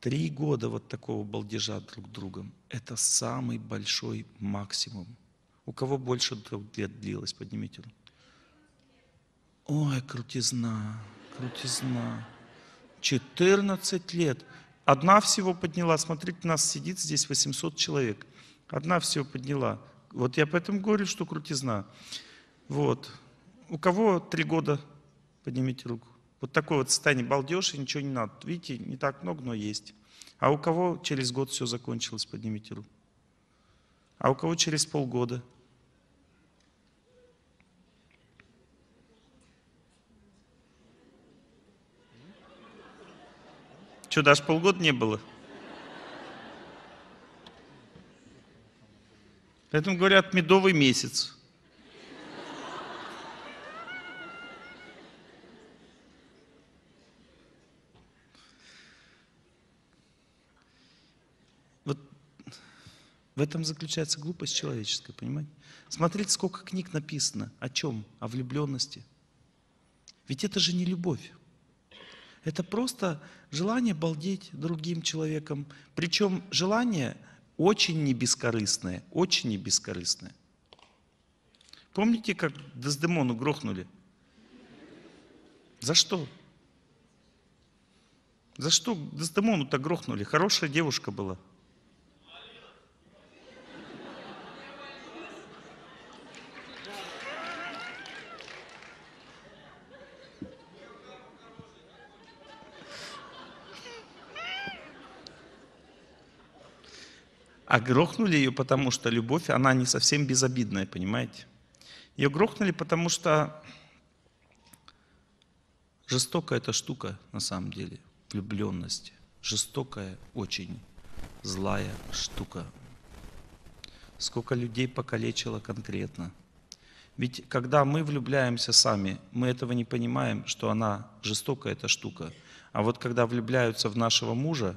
Три года вот такого балдежа друг другом – это самый большой максимум. У кого больше двух лет длилось, поднимите руку. Ой, крутизна, крутизна. 14 лет. Одна всего подняла. Смотрите, нас сидит здесь 800 человек. Одна всего подняла. Вот я поэтому говорю, что крутизна. Вот. У кого три года? Поднимите руку. Вот такое вот состояние балдеж, и ничего не надо. Видите, не так много, но есть. А у кого через год все закончилось? Поднимите руку. А у кого через полгода? Что, даже полгода не было? Поэтому говорят медовый месяц. Вот в этом заключается глупость человеческая, понимаете? Смотрите, сколько книг написано. О чем? О влюбленности. Ведь это же не любовь. Это просто желание балдеть другим человеком. Причем желание очень не бескорыстное, очень не бескорыстное. Помните, как Дездемону грохнули? За что? За что Дездемону-то грохнули? Хорошая девушка была. А грохнули ее, потому что любовь, она не совсем безобидная, понимаете? Ее грохнули, потому что жестокая эта штука на самом деле, влюбленность. Жестокая, очень злая штука. Сколько людей покалечила конкретно. Ведь когда мы влюбляемся сами, мы этого не понимаем, что она жестокая эта штука. А вот когда влюбляются в нашего мужа,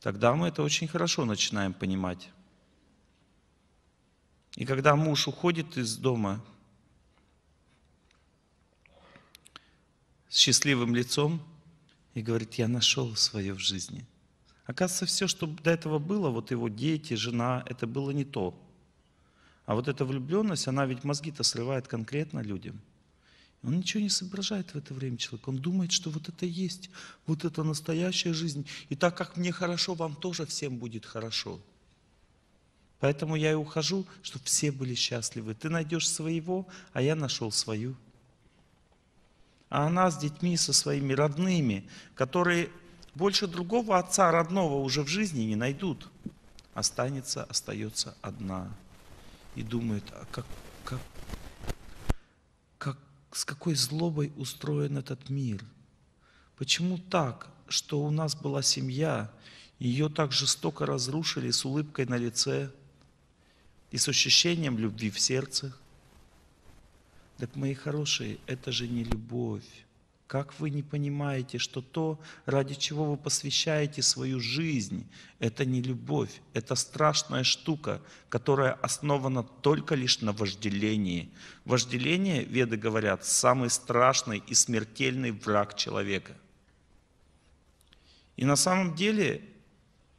тогда мы это очень хорошо начинаем понимать. И когда муж уходит из дома с счастливым лицом и говорит, я нашел свое в жизни. Оказывается, все, что до этого было, вот его дети, жена, это было не то. А вот эта влюбленность, она ведь мозги-то срывает конкретно людям. Он ничего не соображает в это время человек. Он думает, что вот это есть, вот это настоящая жизнь. И так как мне хорошо, вам тоже всем будет хорошо. Поэтому я и ухожу, чтобы все были счастливы. Ты найдешь своего, а я нашел свою. А она с детьми, со своими родными, которые больше другого отца родного уже в жизни не найдут. Останется, остается одна. И думает, а как, как, как, с какой злобой устроен этот мир? Почему так, что у нас была семья, ее так жестоко разрушили с улыбкой на лице и с ощущением любви в сердце? Так, мои хорошие, это же не любовь. Как вы не понимаете, что то, ради чего вы посвящаете свою жизнь, это не любовь, это страшная штука, которая основана только лишь на вожделении. Вожделение, веды говорят, самый страшный и смертельный враг человека. И на самом деле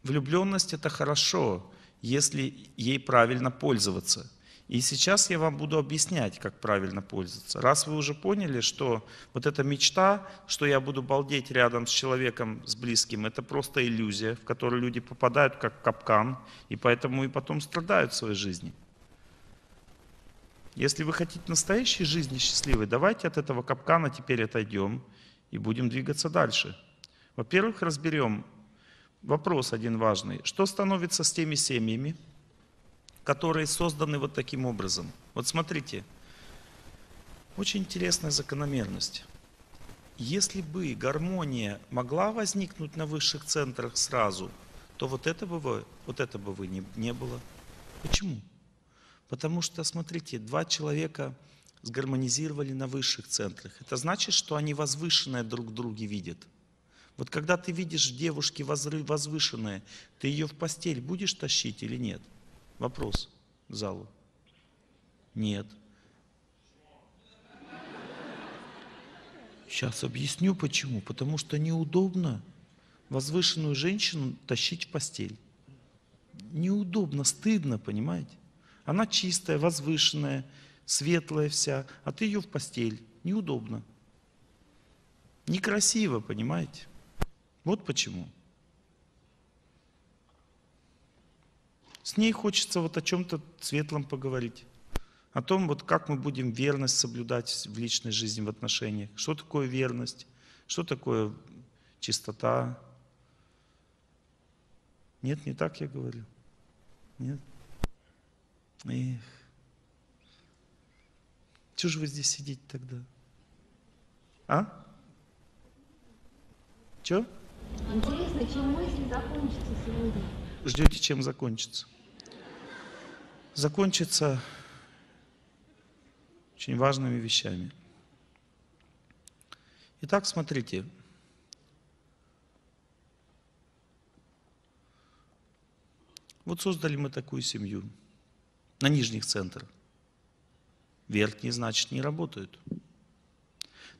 влюбленность это хорошо, если ей правильно пользоваться – и сейчас я вам буду объяснять, как правильно пользоваться. Раз вы уже поняли, что вот эта мечта, что я буду балдеть рядом с человеком, с близким, это просто иллюзия, в которую люди попадают как капкан, и поэтому и потом страдают в своей жизни. Если вы хотите настоящей жизни счастливой, давайте от этого капкана теперь отойдем и будем двигаться дальше. Во-первых, разберем вопрос один важный. Что становится с теми семьями, которые созданы вот таким образом. Вот смотрите, очень интересная закономерность. Если бы гармония могла возникнуть на высших центрах сразу, то вот этого бы, вот это бы вы не, не было. Почему? Потому что, смотрите, два человека сгармонизировали на высших центрах. Это значит, что они возвышенное друг в друге видят. Вот когда ты видишь в девушке возвышенное, ты ее в постель будешь тащить или нет? Вопрос к залу. Нет. Сейчас объясню почему. Потому что неудобно возвышенную женщину тащить в постель. Неудобно, стыдно, понимаете? Она чистая, возвышенная, светлая вся, а ты ее в постель. Неудобно. Некрасиво, понимаете? Вот почему. С ней хочется вот о чем-то светлом поговорить. О том, вот как мы будем верность соблюдать в личной жизни, в отношениях. Что такое верность? Что такое чистота? Нет, не так я говорю. Нет? Эх. Чего же вы здесь сидите тогда? А? Че? Интересно, чем мысль закончится сегодня? Ждете, чем закончится? закончится очень важными вещами. Итак, смотрите. Вот создали мы такую семью на нижних центрах. Верхние, значит, не работают.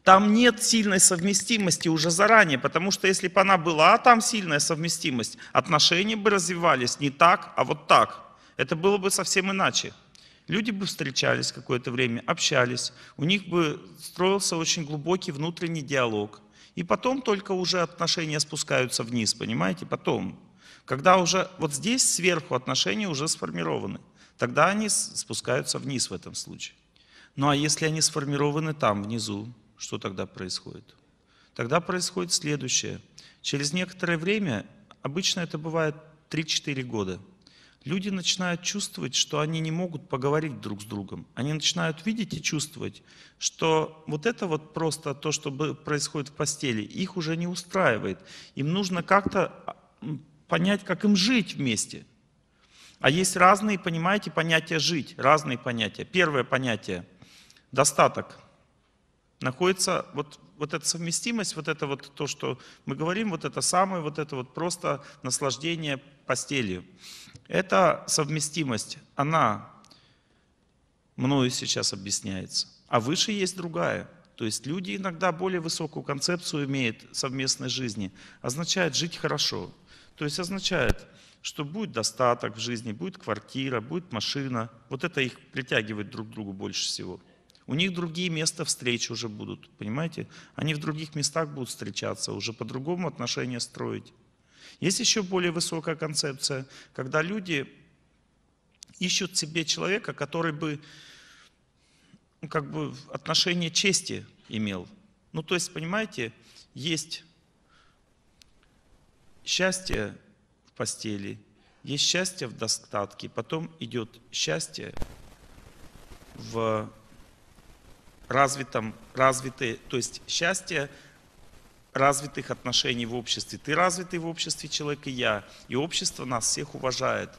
Там нет сильной совместимости уже заранее, потому что если бы она была там сильная совместимость, отношения бы развивались не так, а вот так. Это было бы совсем иначе. Люди бы встречались какое-то время, общались, у них бы строился очень глубокий внутренний диалог. И потом только уже отношения спускаются вниз, понимаете, потом. Когда уже вот здесь сверху отношения уже сформированы, тогда они спускаются вниз в этом случае. Ну а если они сформированы там, внизу, что тогда происходит? Тогда происходит следующее. Через некоторое время, обычно это бывает 3-4 года, люди начинают чувствовать, что они не могут поговорить друг с другом. Они начинают видеть и чувствовать, что вот это вот просто то, что происходит в постели, их уже не устраивает. Им нужно как-то а, понять, как им жить вместе. А есть разные, понимаете, понятия жить, разные понятия. Первое понятие – достаток. Находится вот, вот эта совместимость, вот это вот то, что мы говорим, вот это самое, вот это вот просто наслаждение постелью. Эта совместимость, она мною сейчас объясняется. А выше есть другая. То есть люди иногда более высокую концепцию имеют совместной жизни. Означает жить хорошо. То есть означает, что будет достаток в жизни, будет квартира, будет машина. Вот это их притягивает друг к другу больше всего. У них другие места встречи уже будут, понимаете? Они в других местах будут встречаться, уже по-другому отношения строить. Есть еще более высокая концепция, когда люди ищут себе человека, который бы ну, как бы отношение чести имел. Ну, то есть, понимаете, есть счастье в постели, есть счастье в достатке, потом идет счастье в развитом, развитые, то есть счастье развитых отношений в обществе. Ты развитый в обществе человек и я, и общество нас всех уважает.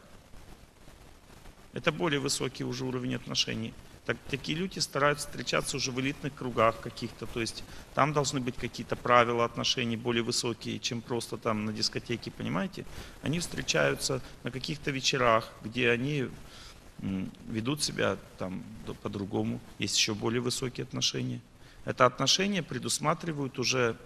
Это более высокий уже уровень отношений. Так, такие люди стараются встречаться уже в элитных кругах каких-то, то есть там должны быть какие-то правила отношений более высокие, чем просто там на дискотеке, понимаете? Они встречаются на каких-то вечерах, где они ведут себя там по-другому, есть еще более высокие отношения. Это отношения предусматривают уже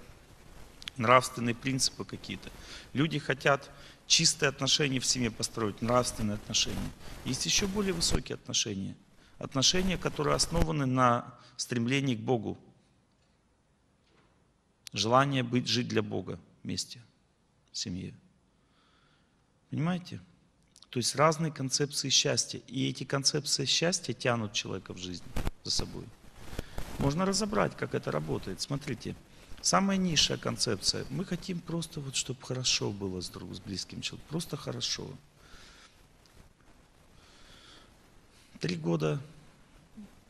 нравственные принципы какие-то. Люди хотят чистые отношения в семье построить, нравственные отношения. Есть еще более высокие отношения. Отношения, которые основаны на стремлении к Богу. Желание быть, жить для Бога вместе, в семье. Понимаете? То есть разные концепции счастья. И эти концепции счастья тянут человека в жизнь за собой. Можно разобрать, как это работает. Смотрите, самая низшая концепция. Мы хотим просто вот, чтобы хорошо было с другом, с близким человеком. Просто хорошо. Три года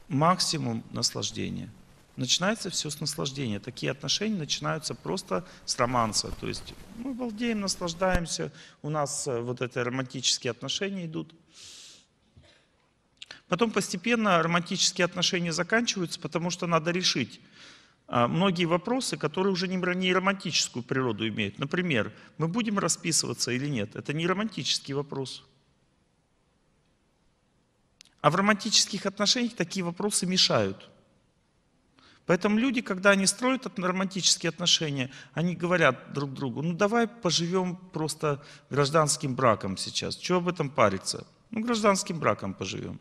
максимум наслаждения. Начинается все с наслаждения. Такие отношения начинаются просто с романса. То есть мы балдеем, наслаждаемся, у нас э, вот это романтические отношения идут. Потом постепенно романтические отношения заканчиваются, потому что надо решить а, многие вопросы, которые уже не романтическую природу имеют. Например, мы будем расписываться или нет. Это не романтический вопрос. А в романтических отношениях такие вопросы мешают. Поэтому люди, когда они строят романтические отношения, они говорят друг другу, ну давай поживем просто гражданским браком сейчас. Чего об этом париться? Ну гражданским браком поживем.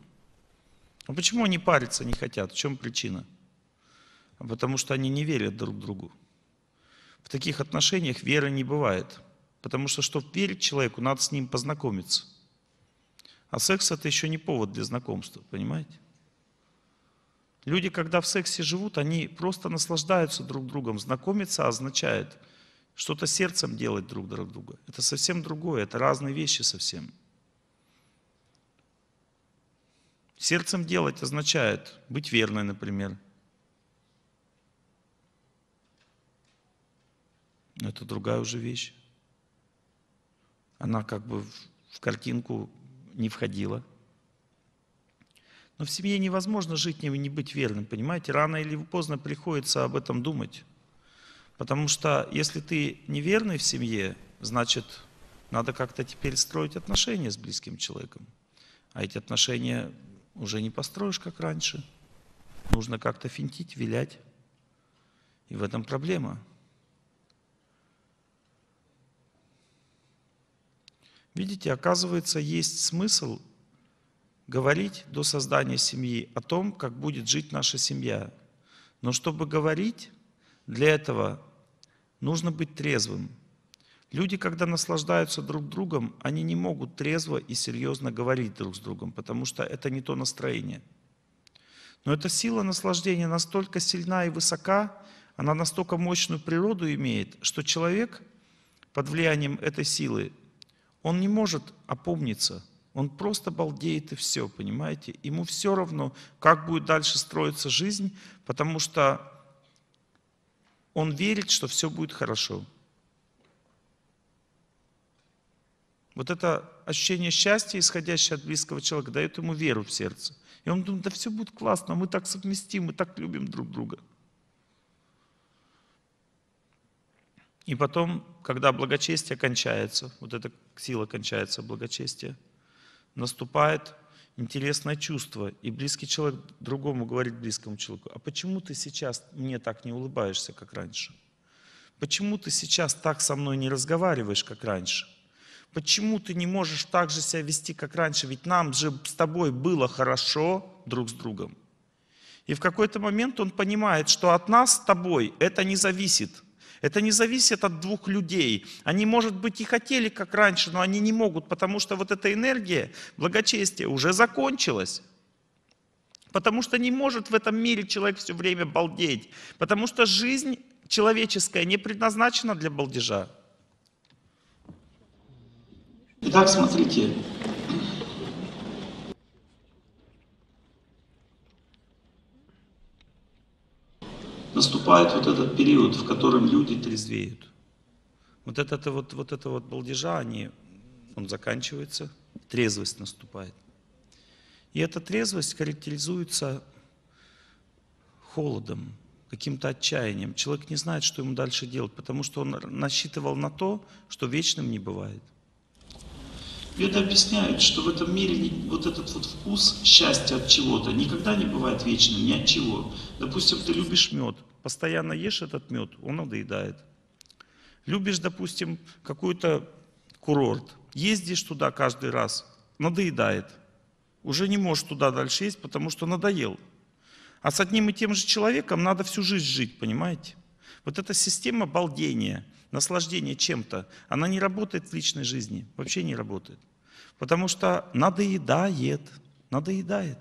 А почему они париться не хотят? В чем причина? А потому что они не верят друг другу. В таких отношениях веры не бывает. Потому что, чтобы верить человеку, надо с ним познакомиться. А секс это еще не повод для знакомства, понимаете? Люди, когда в сексе живут, они просто наслаждаются друг другом. Знакомиться означает что-то сердцем делать друг друг друга. Это совсем другое, это разные вещи совсем. Сердцем делать означает быть верной, например. Но это другая уже вещь. Она как бы в- картинку не входила. Но в семье невозможно жить, не, не быть верным, понимаете? Рано или поздно приходится об этом думать. Потому что если ты неверный в семье, значит, надо как-то теперь строить отношения с близким человеком. А эти отношения уже не построишь, как раньше. Нужно как-то финтить, вилять. И в этом проблема. Видите, оказывается, есть смысл говорить до создания семьи о том, как будет жить наша семья. Но чтобы говорить, для этого нужно быть трезвым. Люди, когда наслаждаются друг другом, они не могут трезво и серьезно говорить друг с другом, потому что это не то настроение. Но эта сила наслаждения настолько сильна и высока, она настолько мощную природу имеет, что человек под влиянием этой силы, он не может опомниться. Он просто балдеет и все, понимаете? Ему все равно, как будет дальше строиться жизнь, потому что он верит, что все будет хорошо. Вот это ощущение счастья, исходящее от близкого человека, дает ему веру в сердце. И он думает, да все будет классно, мы так совместим, мы так любим друг друга. И потом, когда благочестие кончается, вот эта сила кончается, благочестие, наступает интересное чувство, и близкий человек другому говорит близкому человеку, а почему ты сейчас мне так не улыбаешься, как раньше? Почему ты сейчас так со мной не разговариваешь, как раньше? Почему ты не можешь так же себя вести, как раньше? Ведь нам же с тобой было хорошо друг с другом. И в какой-то момент он понимает, что от нас с тобой это не зависит. Это не зависит от двух людей. Они, может быть, и хотели, как раньше, но они не могут, потому что вот эта энергия благочестия уже закончилась. Потому что не может в этом мире человек все время балдеть. Потому что жизнь человеческая не предназначена для балдежа. Итак, смотрите. Наступает вот этот период, в котором люди трезвеют. Вот это вот, вот это вот балдежа, они, он заканчивается, трезвость наступает. И эта трезвость характеризуется холодом, каким-то отчаянием. Человек не знает, что ему дальше делать, потому что он насчитывал на то, что вечным не бывает. Веды объясняют, что в этом мире вот этот вот вкус счастья от чего-то никогда не бывает вечным, ни от чего. Допустим, ты любишь мед, постоянно ешь этот мед, он надоедает. Любишь, допустим, какой-то курорт, ездишь туда каждый раз, надоедает. Уже не можешь туда дальше есть, потому что надоел. А с одним и тем же человеком надо всю жизнь жить, понимаете? Вот эта система балдения, наслаждения чем-то, она не работает в личной жизни, вообще не работает. Потому что надоедает, надоедает.